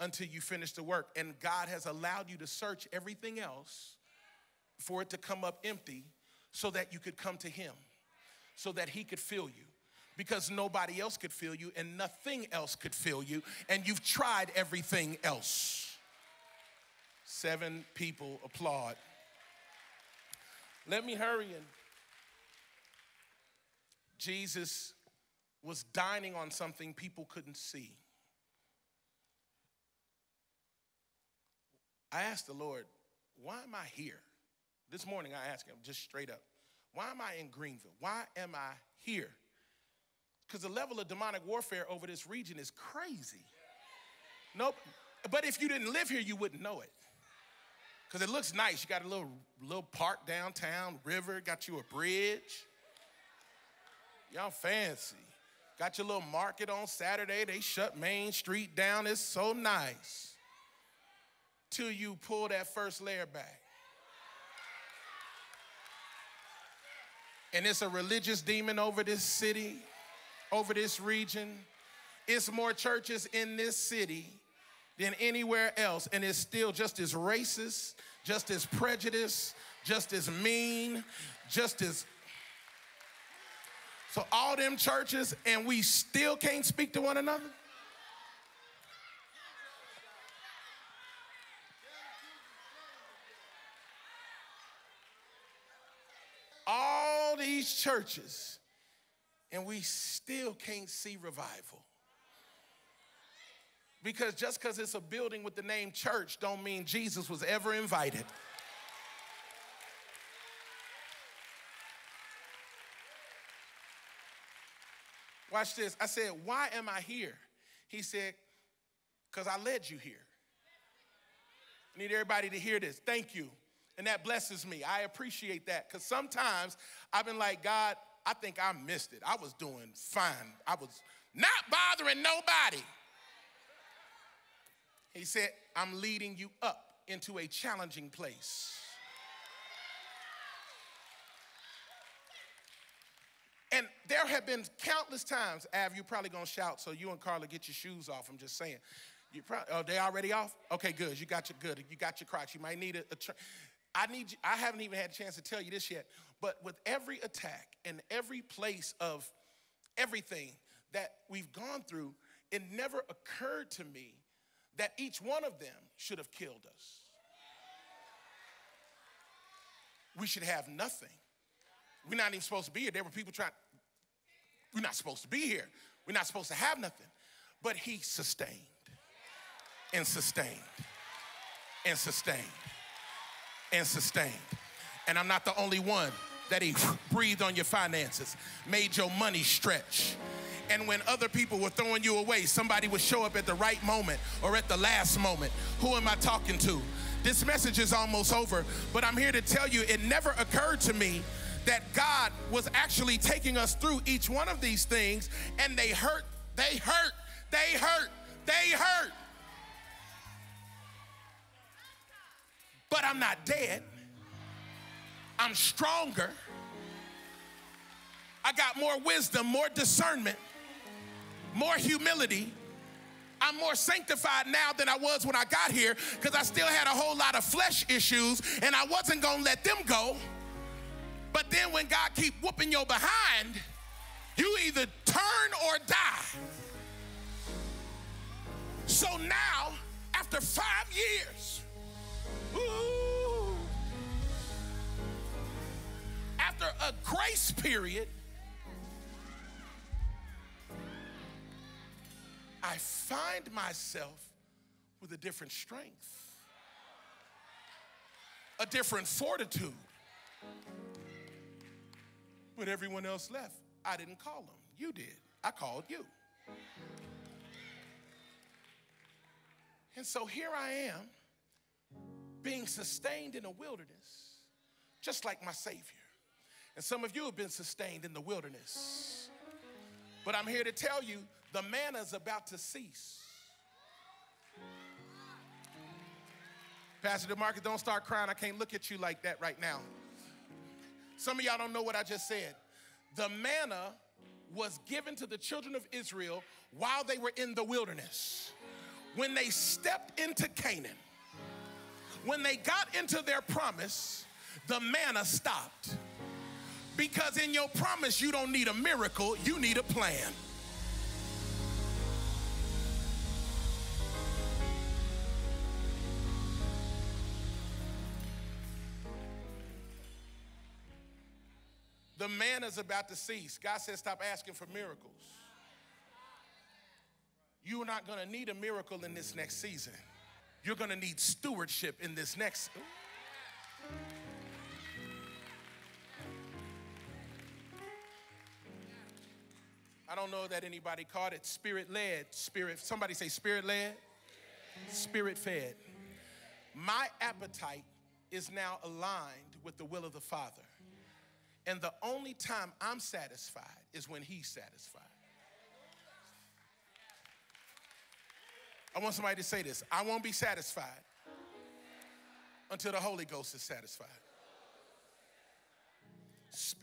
until you finish the work. And God has allowed you to search everything else for it to come up empty so that you could come to Him so that he could fill you because nobody else could fill you and nothing else could fill you, and you've tried everything else. Seven people applaud. Let me hurry in. Jesus was dining on something people couldn't see. I asked the Lord, why am I here? This morning I asked him just straight up. Why am I in Greenville? Why am I here? Because the level of demonic warfare over this region is crazy. Nope. But if you didn't live here, you wouldn't know it. Because it looks nice. You got a little, little park downtown, river, got you a bridge. Y'all fancy. Got your little market on Saturday. They shut Main Street down. It's so nice. till you pull that first layer back. And it's a religious demon over this city, over this region. It's more churches in this city than anywhere else, and it's still just as racist, just as prejudiced, just as mean, just as. So, all them churches, and we still can't speak to one another? All these churches, and we still can't see revival. Because just because it's a building with the name church don't mean Jesus was ever invited. Watch this. I said, Why am I here? He said, Because I led you here. I need everybody to hear this. Thank you. And that blesses me. I appreciate that. Because sometimes I've been like, God, I think I missed it. I was doing fine. I was not bothering nobody. He said, I'm leading you up into a challenging place. And there have been countless times, Av, you're probably gonna shout, so you and Carla get your shoes off. I'm just saying. You probably, oh, they already off? Okay, good. You got your good. You got your crotch. You might need a. a I need. You, I haven't even had a chance to tell you this yet, but with every attack and every place of everything that we've gone through, it never occurred to me that each one of them should have killed us. We should have nothing. We're not even supposed to be here. There were people trying, we're not supposed to be here. We're not supposed to have nothing. But he sustained and sustained and sustained and sustained. And I'm not the only one that he (laughs) breathed on your finances, made your money stretch. And when other people were throwing you away, somebody would show up at the right moment or at the last moment. Who am I talking to? This message is almost over, but I'm here to tell you it never occurred to me that God was actually taking us through each one of these things, and they hurt, they hurt, they hurt, they hurt. But I'm not dead. I'm stronger. I got more wisdom, more discernment, more humility. I'm more sanctified now than I was when I got here because I still had a whole lot of flesh issues and I wasn't going to let them go. But then when God keep whooping your behind, you either turn or die. So now, after five years, after a grace period, I find myself with a different strength, a different fortitude. But everyone else left. I didn't call them. You did. I called you. And so here I am, being sustained in a wilderness, just like my Savior. And some of you have been sustained in the wilderness. But I'm here to tell you the manna is about to cease. Pastor DeMarcus, don't start crying. I can't look at you like that right now. Some of y'all don't know what I just said. The manna was given to the children of Israel while they were in the wilderness. When they stepped into Canaan, when they got into their promise, the manna stopped. Because in your promise, you don't need a miracle, you need a plan. The manna is about to cease. God says, stop asking for miracles. You're not going to need a miracle in this next season. You're going to need stewardship in this next. I don't know that anybody caught it. Spirit led, spirit. Somebody say spirit led, spirit fed. My appetite is now aligned with the will of the Father. And the only time I'm satisfied is when He's satisfied. I want somebody to say this I won't be satisfied until the Holy Ghost is satisfied.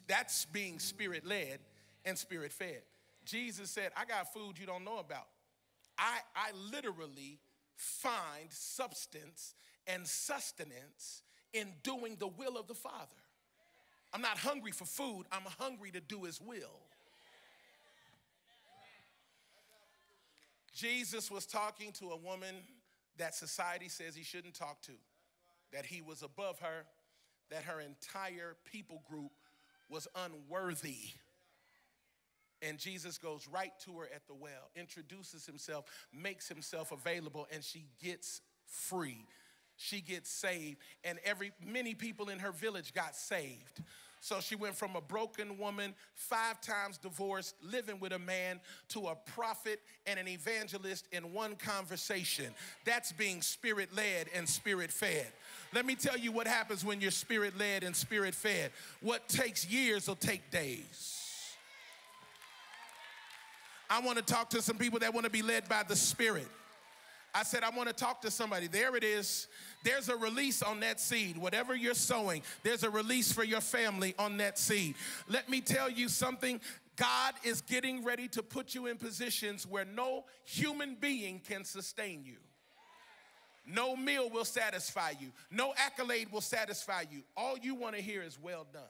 That's being spirit led and spirit fed. Jesus said, I got food you don't know about. I, I literally find substance and sustenance in doing the will of the Father. I'm not hungry for food, I'm hungry to do His will. Jesus was talking to a woman that society says he shouldn't talk to, that he was above her, that her entire people group was unworthy. And Jesus goes right to her at the well, introduces himself, makes himself available, and she gets free. She gets saved, and every many people in her village got saved. So she went from a broken woman, five times divorced, living with a man, to a prophet and an evangelist in one conversation. That's being spirit led and spirit fed. Let me tell you what happens when you're spirit led and spirit fed. What takes years will take days. I want to talk to some people that want to be led by the Spirit. I said, I want to talk to somebody. There it is. There's a release on that seed. Whatever you're sowing, there's a release for your family on that seed. Let me tell you something. God is getting ready to put you in positions where no human being can sustain you. No meal will satisfy you. No accolade will satisfy you. All you want to hear is well done.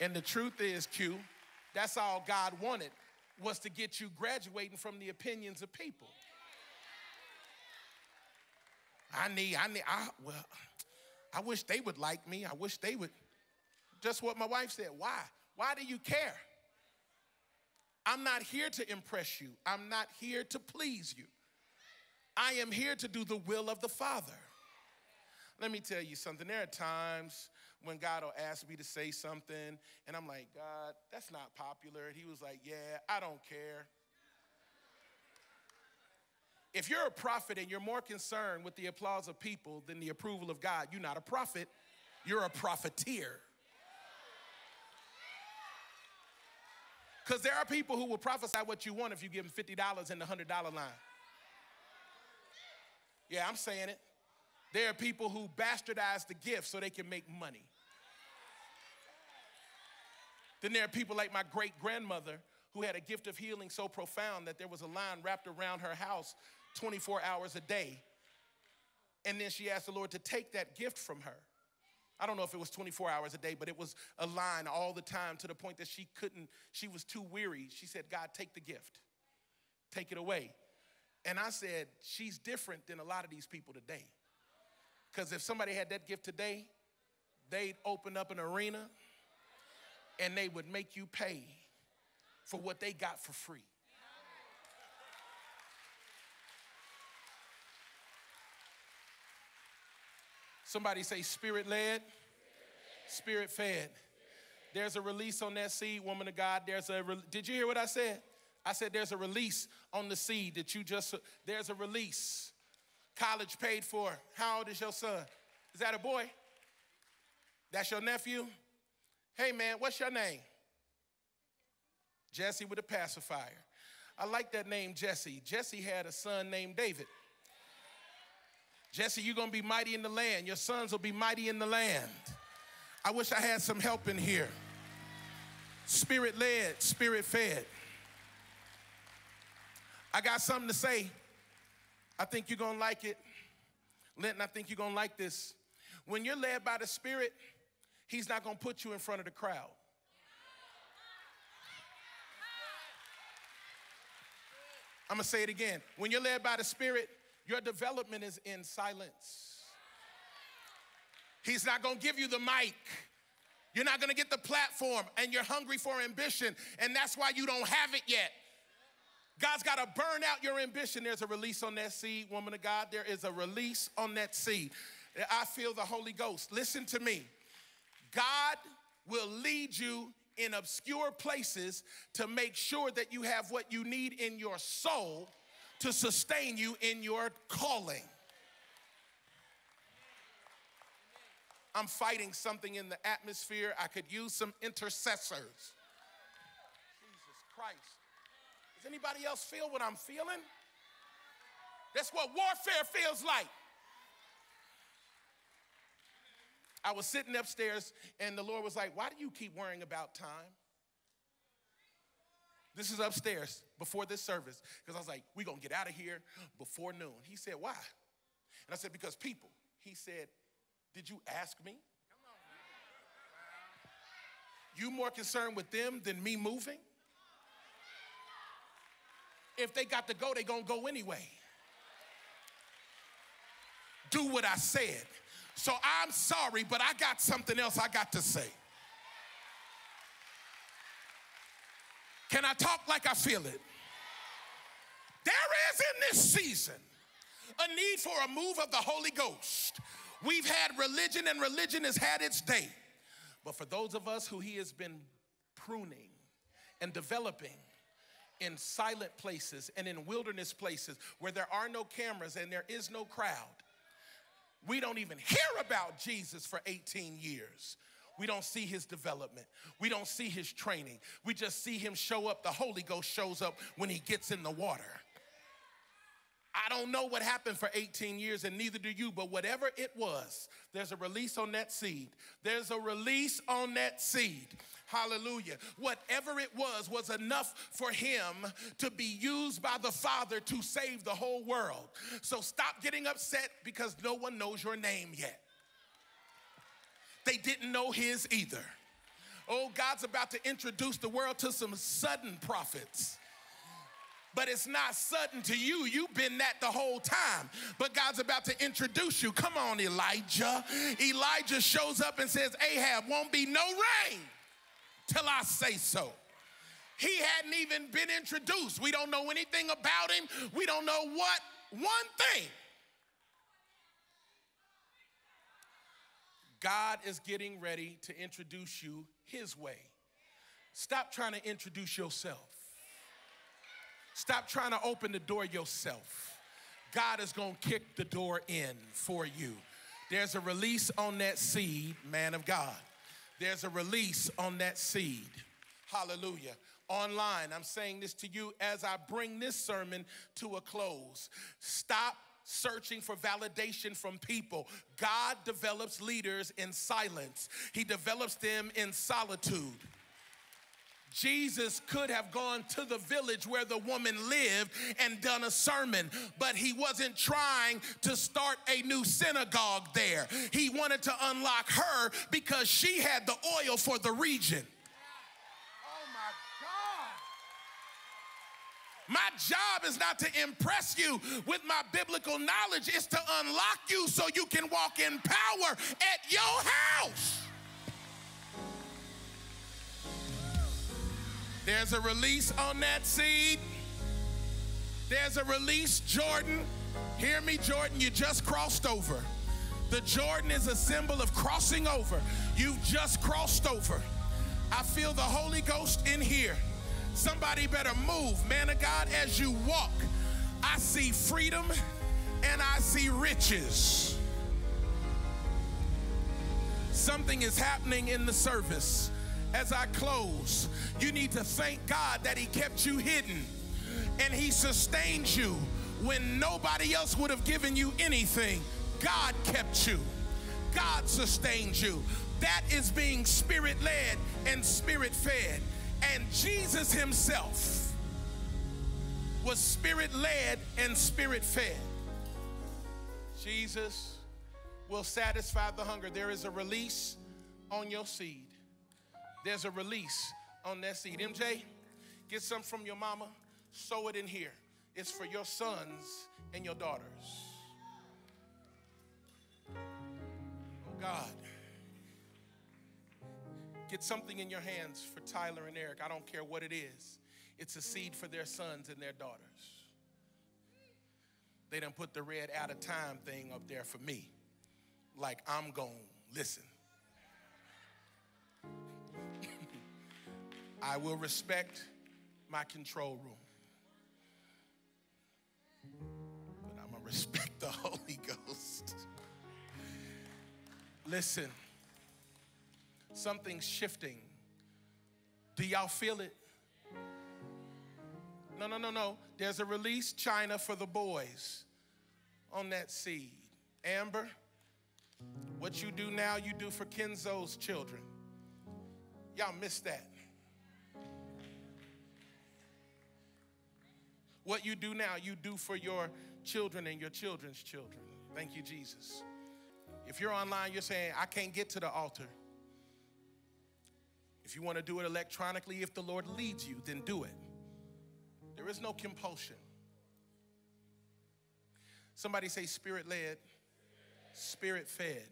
And the truth is, Q, that's all God wanted was to get you graduating from the opinions of people. I need, I need, I, well, I wish they would like me. I wish they would. Just what my wife said. Why? Why do you care? I'm not here to impress you. I'm not here to please you. I am here to do the will of the Father. Let me tell you something. There are times when God will ask me to say something, and I'm like, God, that's not popular. And He was like, Yeah, I don't care. If you're a prophet and you're more concerned with the applause of people than the approval of God, you're not a prophet, you're a profiteer. Because there are people who will prophesy what you want if you give them $50 in the $100 line. Yeah, I'm saying it. There are people who bastardize the gift so they can make money. Then there are people like my great grandmother who had a gift of healing so profound that there was a line wrapped around her house 24 hours a day. And then she asked the Lord to take that gift from her. I don't know if it was 24 hours a day, but it was a line all the time to the point that she couldn't, she was too weary. She said, God, take the gift, take it away. And I said, She's different than a lot of these people today. Because if somebody had that gift today, they'd open up an arena and they would make you pay for what they got for free. Somebody say spirit led, spirit fed. There's a release on that seed, woman of God. There's a re- Did you hear what I said? I said there's a release on the seed that you just there's a release. College paid for. How old is your son? Is that a boy? That's your nephew? Hey man, what's your name? Jesse with a pacifier. I like that name, Jesse. Jesse had a son named David. Jesse, you're gonna be mighty in the land. Your sons will be mighty in the land. I wish I had some help in here. Spirit led, spirit fed. I got something to say. I think you're gonna like it. Linton, I think you're gonna like this. When you're led by the Spirit, He's not gonna put you in front of the crowd. I'm gonna say it again. When you're led by the Spirit, your development is in silence. He's not gonna give you the mic. You're not gonna get the platform, and you're hungry for ambition, and that's why you don't have it yet. God's got to burn out your ambition. There's a release on that seed, woman of God. There is a release on that seed. I feel the Holy Ghost. Listen to me. God will lead you in obscure places to make sure that you have what you need in your soul to sustain you in your calling. I'm fighting something in the atmosphere. I could use some intercessors. Jesus Christ. Does anybody else feel what I'm feeling? That's what warfare feels like. I was sitting upstairs and the Lord was like, Why do you keep worrying about time? This is upstairs before this service because I was like, We're going to get out of here before noon. He said, Why? And I said, Because people. He said, Did you ask me? You more concerned with them than me moving? If they got to go, they gonna go anyway. Do what I said. So I'm sorry, but I got something else I got to say. Can I talk like I feel it? There is in this season a need for a move of the Holy Ghost. We've had religion, and religion has had its day. But for those of us who He has been pruning and developing in silent places and in wilderness places where there are no cameras and there is no crowd, we don't even hear about Jesus for 18 years. We don't see his development. We don't see his training. We just see him show up. The Holy Ghost shows up when he gets in the water. I don't know what happened for 18 years, and neither do you, but whatever it was, there's a release on that seed. There's a release on that seed. Hallelujah. Whatever it was, was enough for him to be used by the Father to save the whole world. So stop getting upset because no one knows your name yet. They didn't know his either. Oh, God's about to introduce the world to some sudden prophets but it's not sudden to you. You've been that the whole time. But God's about to introduce you. Come on, Elijah. Elijah shows up and says, Ahab, won't be no rain till I say so. He hadn't even been introduced. We don't know anything about him. We don't know what one thing. God is getting ready to introduce you his way. Stop trying to introduce yourself. Stop trying to open the door yourself. God is going to kick the door in for you. There's a release on that seed, man of God. There's a release on that seed. Hallelujah. Online, I'm saying this to you as I bring this sermon to a close. Stop searching for validation from people. God develops leaders in silence, He develops them in solitude. Jesus could have gone to the village where the woman lived and done a sermon, but he wasn't trying to start a new synagogue there. He wanted to unlock her because she had the oil for the region. Oh my God. My job is not to impress you with my biblical knowledge, it's to unlock you so you can walk in power at your house. There's a release on that seed. There's a release, Jordan. Hear me, Jordan, you just crossed over. The Jordan is a symbol of crossing over. You've just crossed over. I feel the Holy Ghost in here. Somebody better move, man of God, as you walk. I see freedom and I see riches. Something is happening in the service as I close, you need to thank God that He kept you hidden and He sustained you when nobody else would have given you anything. God kept you, God sustained you. That is being spirit led and spirit fed. And Jesus Himself was spirit led and spirit fed. Jesus will satisfy the hunger. There is a release on your seed there's a release on that seed. MJ, get some from your mama, sow it in here. It's for your sons and your daughters. Oh God. Get something in your hands for Tyler and Eric. I don't care what it is. It's a seed for their sons and their daughters. They done put the red out of time thing up there for me. Like I'm going, listen. I will respect my control room. But I'm going to respect the (laughs) Holy Ghost. Listen, something's shifting. Do y'all feel it? No, no, no, no. There's a release, China, for the boys. on that seed. Amber, what you do now, you do for Kenzo's children. Y'all missed that. What you do now, you do for your children and your children's children. Thank you, Jesus. If you're online, you're saying, I can't get to the altar. If you want to do it electronically, if the Lord leads you, then do it. There is no compulsion. Somebody say, Spirit led, Spirit fed.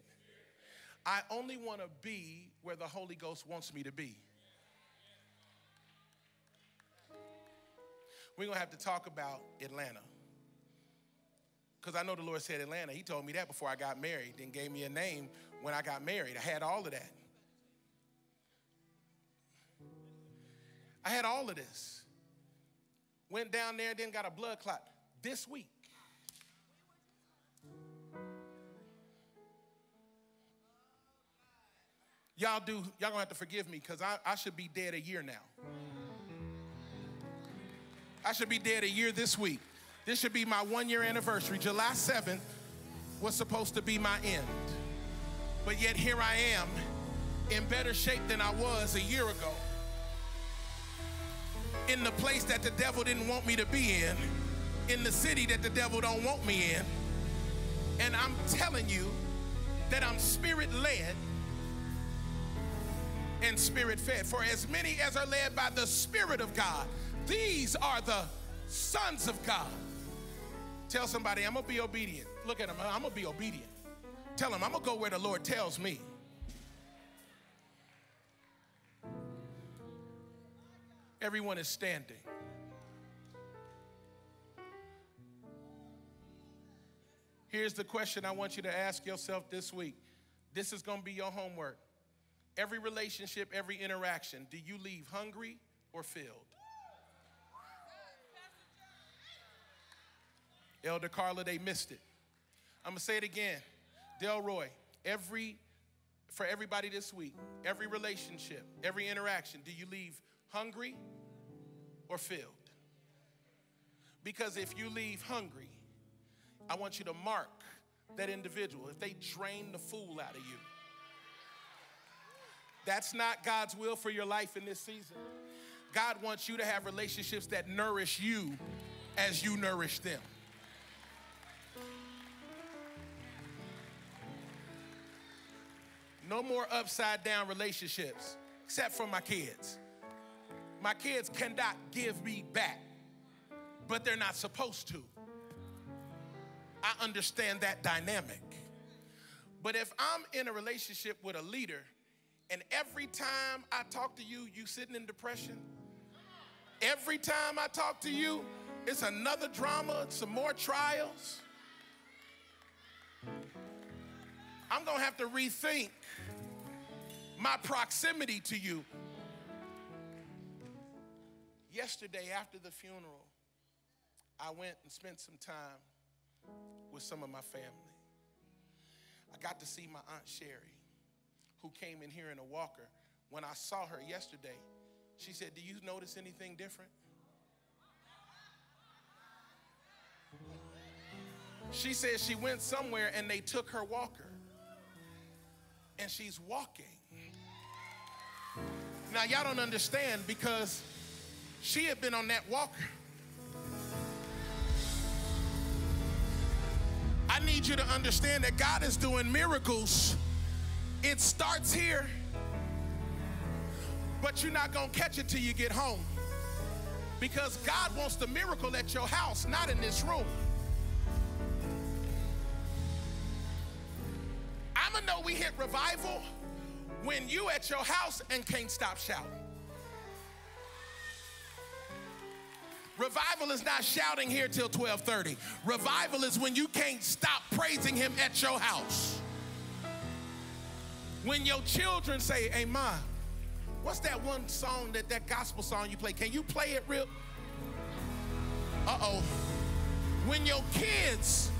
I only want to be where the Holy Ghost wants me to be. We're going to have to talk about Atlanta. Because I know the Lord said Atlanta. He told me that before I got married, then gave me a name when I got married. I had all of that. I had all of this. Went down there, then got a blood clot this week. Y'all do, y'all gonna have to forgive me because I, I should be dead a year now. I should be dead a year this week. This should be my one year anniversary. July 7th was supposed to be my end. But yet here I am in better shape than I was a year ago. In the place that the devil didn't want me to be in, in the city that the devil don't want me in. And I'm telling you that I'm spirit led and spirit fed. For as many as are led by the Spirit of God, these are the sons of God. Tell somebody, I'm gonna be obedient. Look at them, I'm gonna be obedient. Tell them, I'm gonna go where the Lord tells me. Everyone is standing. Here's the question I want you to ask yourself this week. This is gonna be your homework. Every relationship, every interaction, do you leave hungry or filled? Elder Carla, they missed it. I'm gonna say it again. Delroy, every for everybody this week, every relationship, every interaction, do you leave hungry or filled? Because if you leave hungry, I want you to mark that individual. If they drain the fool out of you, that's not God's will for your life in this season. God wants you to have relationships that nourish you as you nourish them. No more upside down relationships, except for my kids. My kids cannot give me back, but they're not supposed to. I understand that dynamic. But if I'm in a relationship with a leader, and every time I talk to you, you sitting in depression, every time I talk to you, it's another drama, some more trials. I'm gonna have to rethink my proximity to you. Yesterday, after the funeral, I went and spent some time with some of my family. I got to see my Aunt Sherry, who came in here in a walker. When I saw her yesterday, she said, Do you notice anything different? She said she went somewhere and they took her walker. And she's walking. Now, y'all don't understand because she had been on that walker. I need you to understand that God is doing miracles. It starts here, but you're not going to catch it till you get home. Because God wants the miracle at your house, not in this room. I'm going to know we hit revival when you at your house and can't stop shouting. Revival is not shouting here till 12:30. Revival is when you can't stop praising him at your house. When your children say, "Hey, what's that one song that that gospel song you play? Can you play it real?" Uh-oh. When your kids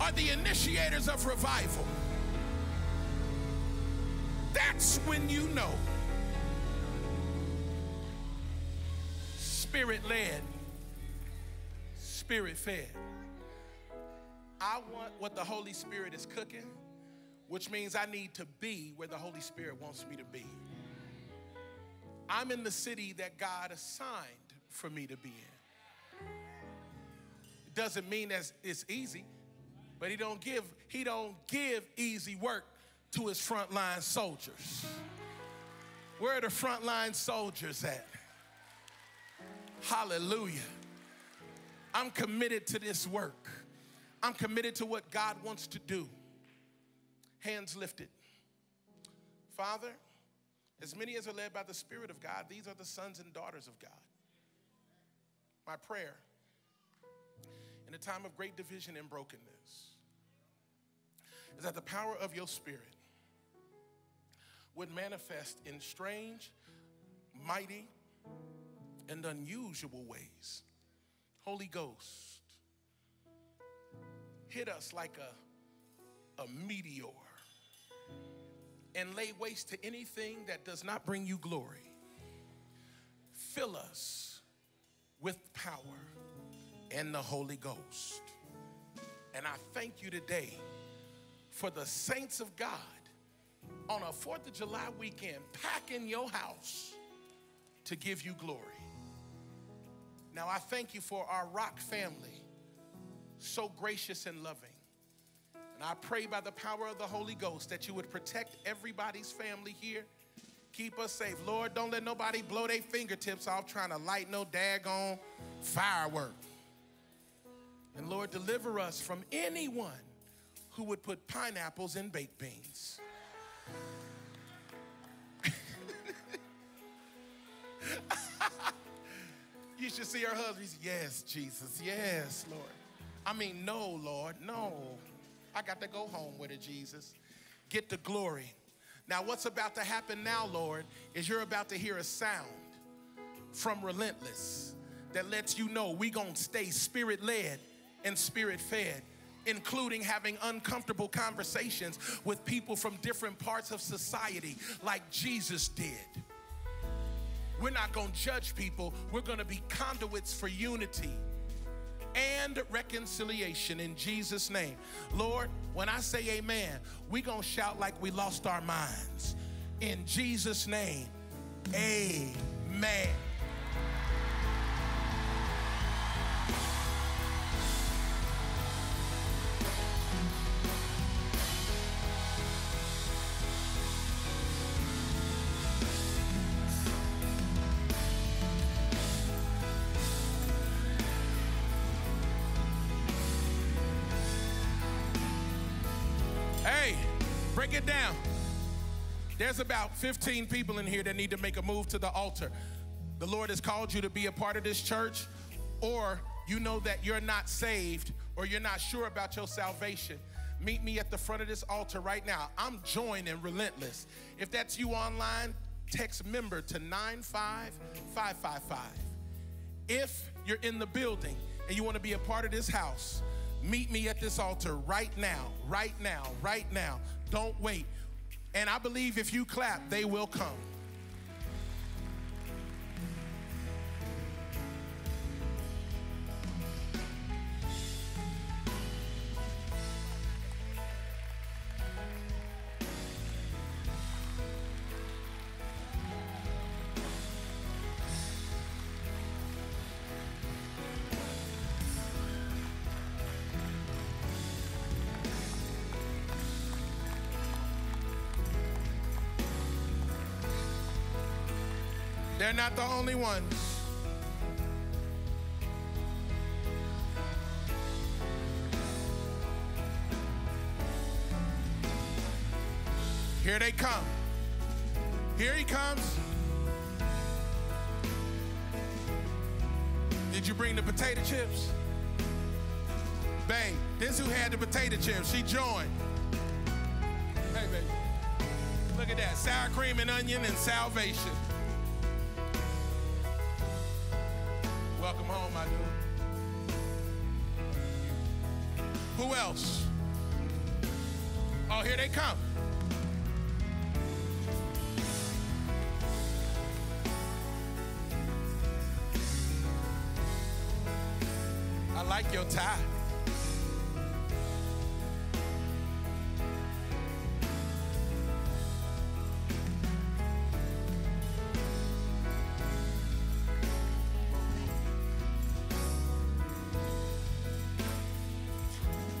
are the initiators of revival. That's when you know. Spirit led, spirit fed. I want what the Holy Spirit is cooking, which means I need to be where the Holy Spirit wants me to be. I'm in the city that God assigned for me to be in. It doesn't mean that it's easy, but he don't give he don't give easy work to his frontline soldiers. Where are the frontline soldiers at? Hallelujah. I'm committed to this work. I'm committed to what God wants to do. Hands lifted. Father, as many as are led by the Spirit of God, these are the sons and daughters of God. My prayer in a time of great division and brokenness is that the power of your Spirit would manifest in strange, mighty, and unusual ways. Holy Ghost, hit us like a, a meteor and lay waste to anything that does not bring you glory. Fill us with power and the Holy Ghost. And I thank you today for the saints of God on a 4th of July weekend packing your house to give you glory. Now, I thank you for our rock family, so gracious and loving. And I pray by the power of the Holy Ghost that you would protect everybody's family here. Keep us safe. Lord, don't let nobody blow their fingertips off trying to light no daggone firework. And Lord, deliver us from anyone who would put pineapples in baked beans. (laughs) you should see her husband. Yes, Jesus. Yes, Lord. I mean, no, Lord. No. I got to go home with it, Jesus. Get the glory. Now, what's about to happen now, Lord, is you're about to hear a sound from Relentless that lets you know we going to stay spirit led and spirit fed including having uncomfortable conversations with people from different parts of society, like Jesus did. We're not going to judge people, we're going to be conduits for unity and reconciliation in Jesus' name. Lord, when I say amen, we're going to shout like we lost our minds. In Jesus' name, amen. It down. There's about 15 people in here that need to make a move to the altar. The Lord has called you to be a part of this church, or you know that you're not saved, or you're not sure about your salvation. Meet me at the front of this altar right now. I'm joining Relentless. If that's you online, text member to 95555. If you're in the building and you want to be a part of this house, meet me at this altar right now, right now, right now. Don't wait. And I believe if you clap, they will come. They're not the only ones. Here they come. Here he comes. Did you bring the potato chips? Babe, this who had the potato chips. She joined. Hey, baby. Look at that. Sour cream and onion and salvation. come. I like your tie.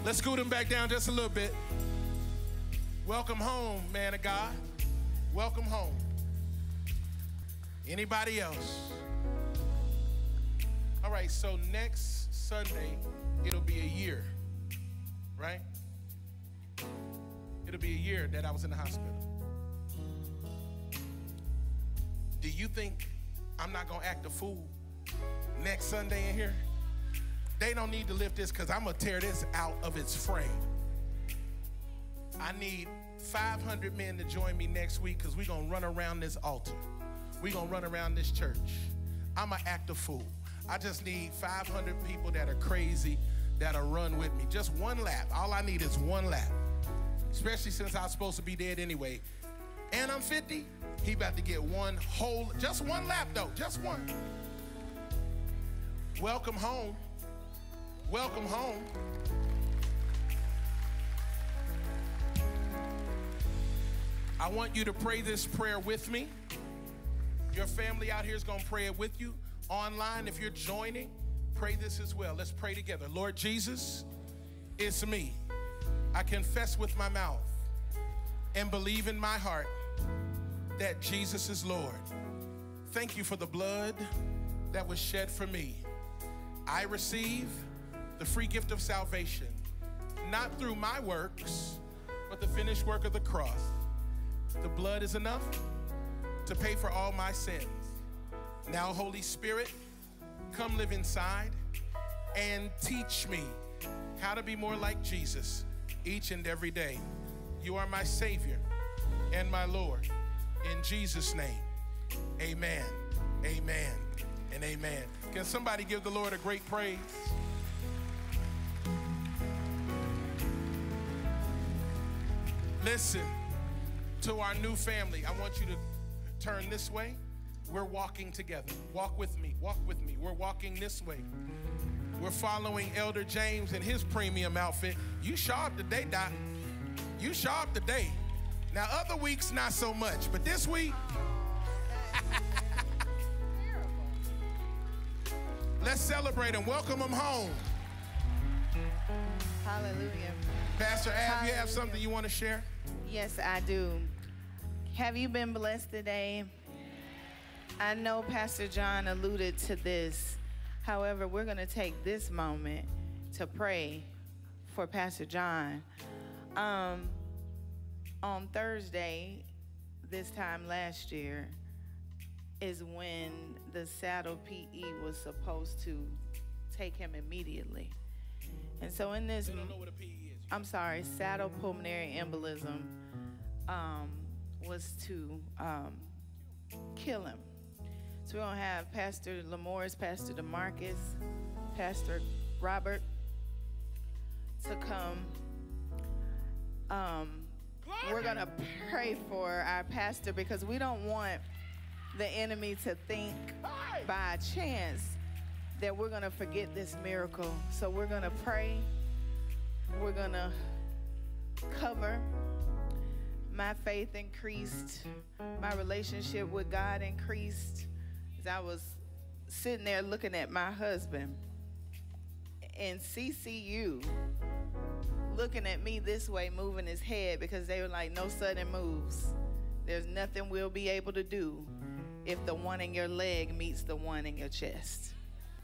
Let's scoot him back down just a little bit. Welcome home, man of God. Welcome home. Anybody else? All right, so next Sunday, it'll be a year, right? It'll be a year that I was in the hospital. Do you think I'm not gonna act a fool next Sunday in here? They don't need to lift this because I'm gonna tear this out of its frame. I need 500 men to join me next week because we're gonna run around this altar. We're gonna run around this church. I'm gonna act a fool. I just need 500 people that are crazy that'll run with me. Just one lap. All I need is one lap. Especially since I was supposed to be dead anyway. And I'm 50. He about to get one whole, just one lap though, just one. Welcome home. Welcome home. I want you to pray this prayer with me. Your family out here is going to pray it with you. Online, if you're joining, pray this as well. Let's pray together. Lord Jesus, it's me. I confess with my mouth and believe in my heart that Jesus is Lord. Thank you for the blood that was shed for me. I receive the free gift of salvation, not through my works, but the finished work of the cross. The blood is enough to pay for all my sins. Now, Holy Spirit, come live inside and teach me how to be more like Jesus each and every day. You are my Savior and my Lord. In Jesus' name, amen, amen, and amen. Can somebody give the Lord a great praise? Listen to our new family. I want you to turn this way. We're walking together. Walk with me. Walk with me. We're walking this way. We're following Elder James in his premium outfit. You sharp today, Doc. You sharp today. Now, other weeks, not so much, but this week, (laughs) let's celebrate and welcome them home. Hallelujah. Pastor Ab, you have something you want to share? Yes, I do. Have you been blessed today? I know Pastor John alluded to this. However, we're going to take this moment to pray for Pastor John. Um, on Thursday, this time last year, is when the saddle PE was supposed to take him immediately. And so in this, I'm sorry, saddle pulmonary embolism um, was to um, kill him. So we're gonna have Pastor Lamores, Pastor Demarcus, Pastor Robert to come. Um, we're gonna pray for our pastor because we don't want the enemy to think by chance that we're gonna forget this miracle. So we're gonna pray. We're gonna cover my faith increased, my relationship with God increased as I was sitting there looking at my husband in CCU, looking at me this way, moving his head because they were like, no sudden moves. There's nothing we'll be able to do if the one in your leg meets the one in your chest.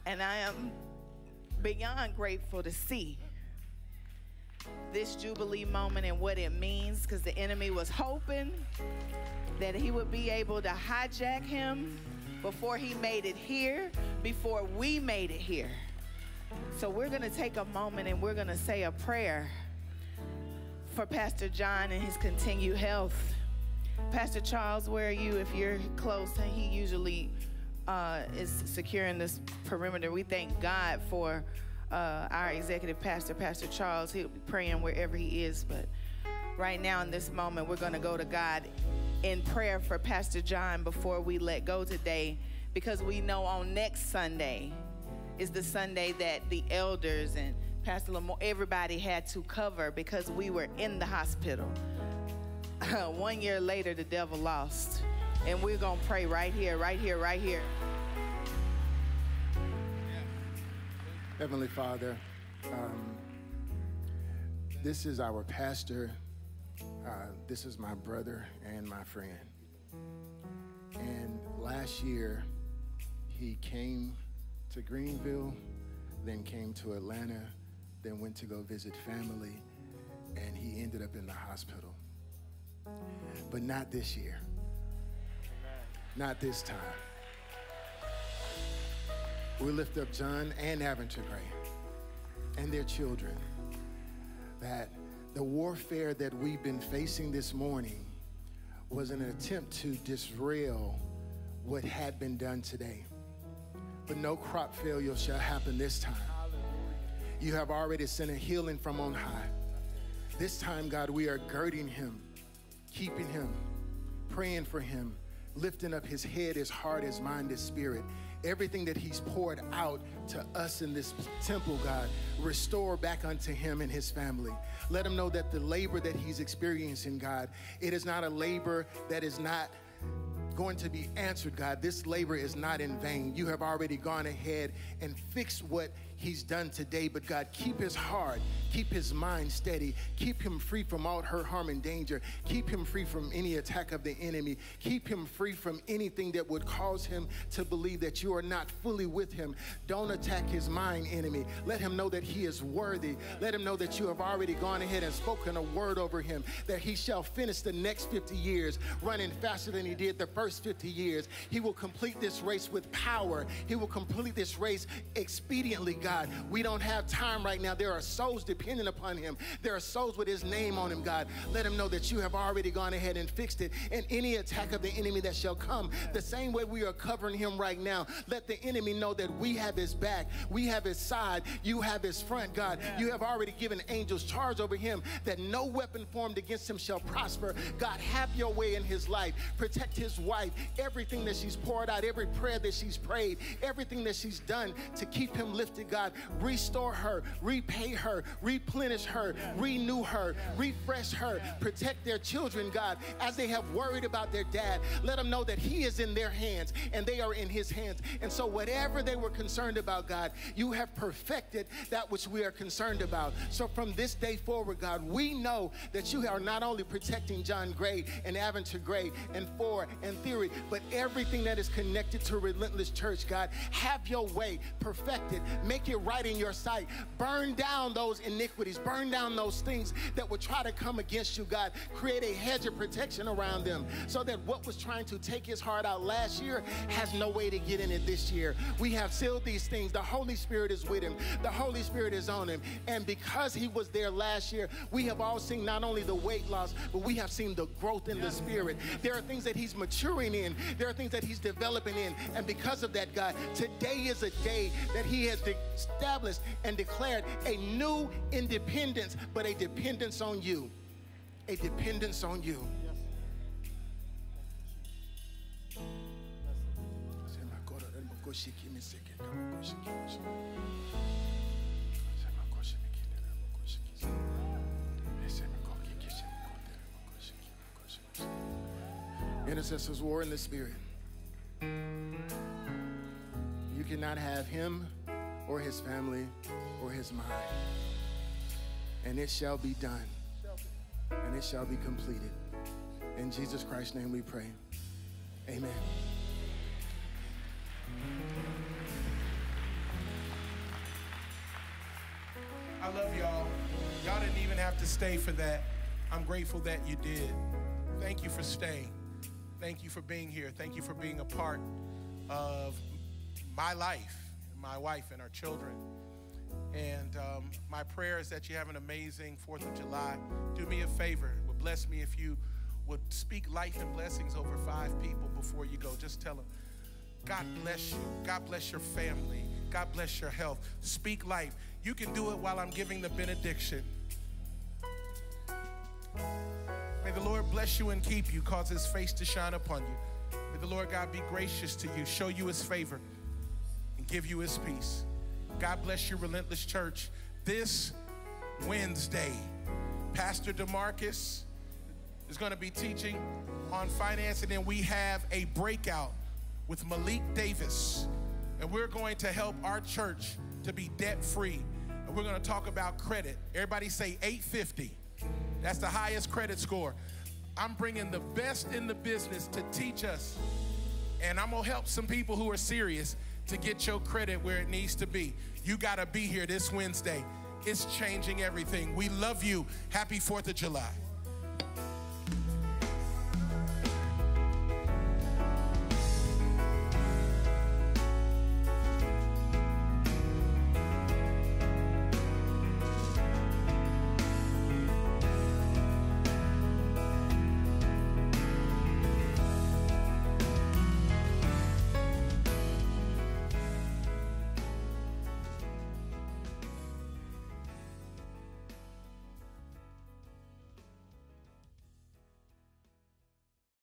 And I am beyond grateful to see this Jubilee moment and what it means because the enemy was hoping that he would be able to hijack him before he made it here, before we made it here. So we're going to take a moment and we're going to say a prayer for Pastor John and his continued health. Pastor Charles, where are you if you're close? And he usually uh, is securing this perimeter. We thank God for uh, our executive pastor, Pastor Charles. He'll be praying wherever he is. But right now, in this moment, we're going to go to God in prayer for Pastor John before we let go today because we know on next Sunday is the Sunday that the elders and Pastor Lamore, everybody had to cover because we were in the hospital. (laughs) One year later, the devil lost. And we're going to pray right here, right here, right here. Heavenly Father, um, This is our pastor. Uh, this is my brother and my friend. And last year, he came to Greenville, then came to Atlanta, then went to go visit family, and he ended up in the hospital. But not this year. Not this time. We lift up John and Aventer Gray and their children that the warfare that we've been facing this morning was an attempt to disrail what had been done today. But no crop failure shall happen this time. You have already sent a healing from on high. This time, God, we are girding him, keeping him, praying for him, lifting up his head, his heart, his mind, his spirit. Everything that he's poured out to us in this temple, God, restore back unto him and his family. Let him know that the labor that he's experiencing, God, it is not a labor that is not going to be answered, God. This labor is not in vain. You have already gone ahead and fixed what he's done today. But God, keep his heart, keep his mind steady, keep him free from all hurt, harm, and danger. Keep him free from any attack of the enemy. Keep him free from anything that would cause him to believe that you are not fully with him. Don't attack his mind, enemy. Let him know that he is worthy. Let him know that you have already gone ahead and spoken a word over him, that he shall finish the next 50 years running faster than he did the first 50 years. He will complete this race with power. He will complete this race expediently, God. God. We don't have time right now. There are souls dependent upon him. There are souls with his name on him, God. Let him know that you have already gone ahead and fixed it. And any attack of the enemy that shall come, the same way we are covering him right now, let the enemy know that we have his back, we have his side, you have his front, God. You have already given angels charge over him that no weapon formed against him shall prosper. God, have your way in his life. Protect his wife, everything that she's poured out, every prayer that she's prayed, everything that she's done to keep him lifted, God. God, restore her, repay her, replenish her, renew her, refresh her, protect their children, God, as they have worried about their dad. Let them know that He is in their hands and they are in His hands. And so, whatever they were concerned about, God, you have perfected that which we are concerned about. So, from this day forward, God, we know that you are not only protecting John Gray and Aventer Gray and Four and Theory, but everything that is connected to Relentless Church, God. Have your way, perfect it, make it it right in your sight. Burn down those iniquities, burn down those things that would try to come against you, God. Create a hedge of protection around them so that what was trying to take his heart out last year has no way to get in it this year. We have sealed these things. The Holy Spirit is with him, the Holy Spirit is on him. And because he was there last year, we have all seen not only the weight loss, but we have seen the growth in the Spirit. There are things that he's maturing in, there are things that he's developing in. And because of that, God, today is a day that he has established and declared a new independence, but a dependence on you. A dependence on you. Intercessors war in the spirit. You cannot have him or his family or his mind. And it shall be done. And it shall be completed. In Jesus Christ's name we pray. Amen. I love y'all. Y'all didn't even have to stay for that. I'm grateful that you did. Thank you for staying. Thank you for being here. Thank you for being a part of my life my wife and our children. And um, my prayer is that you have an amazing 4th of July. Do me a favor. It would bless me if you would speak life and blessings over five people before you go. Just tell them, God bless you. God bless your family. God bless your health. Speak life. You can do it while I'm giving the benediction. May the Lord bless you and keep you, cause his face to shine upon you. May the Lord God be gracious to you, show you his favor give you his peace. God bless you, Relentless Church. This Wednesday, Pastor DeMarcus is going to be teaching on finance, and then we have a breakout with Malik Davis. And we're going to help our church to be debt free. and we're going to talk about credit. Everybody say 850. That's the highest credit score. I'm bringing the best in the business to teach us, and I'm going to help some people who are serious to get your credit where it needs to be. You got to be here this Wednesday. It's changing everything. We love you. Happy 4th of July.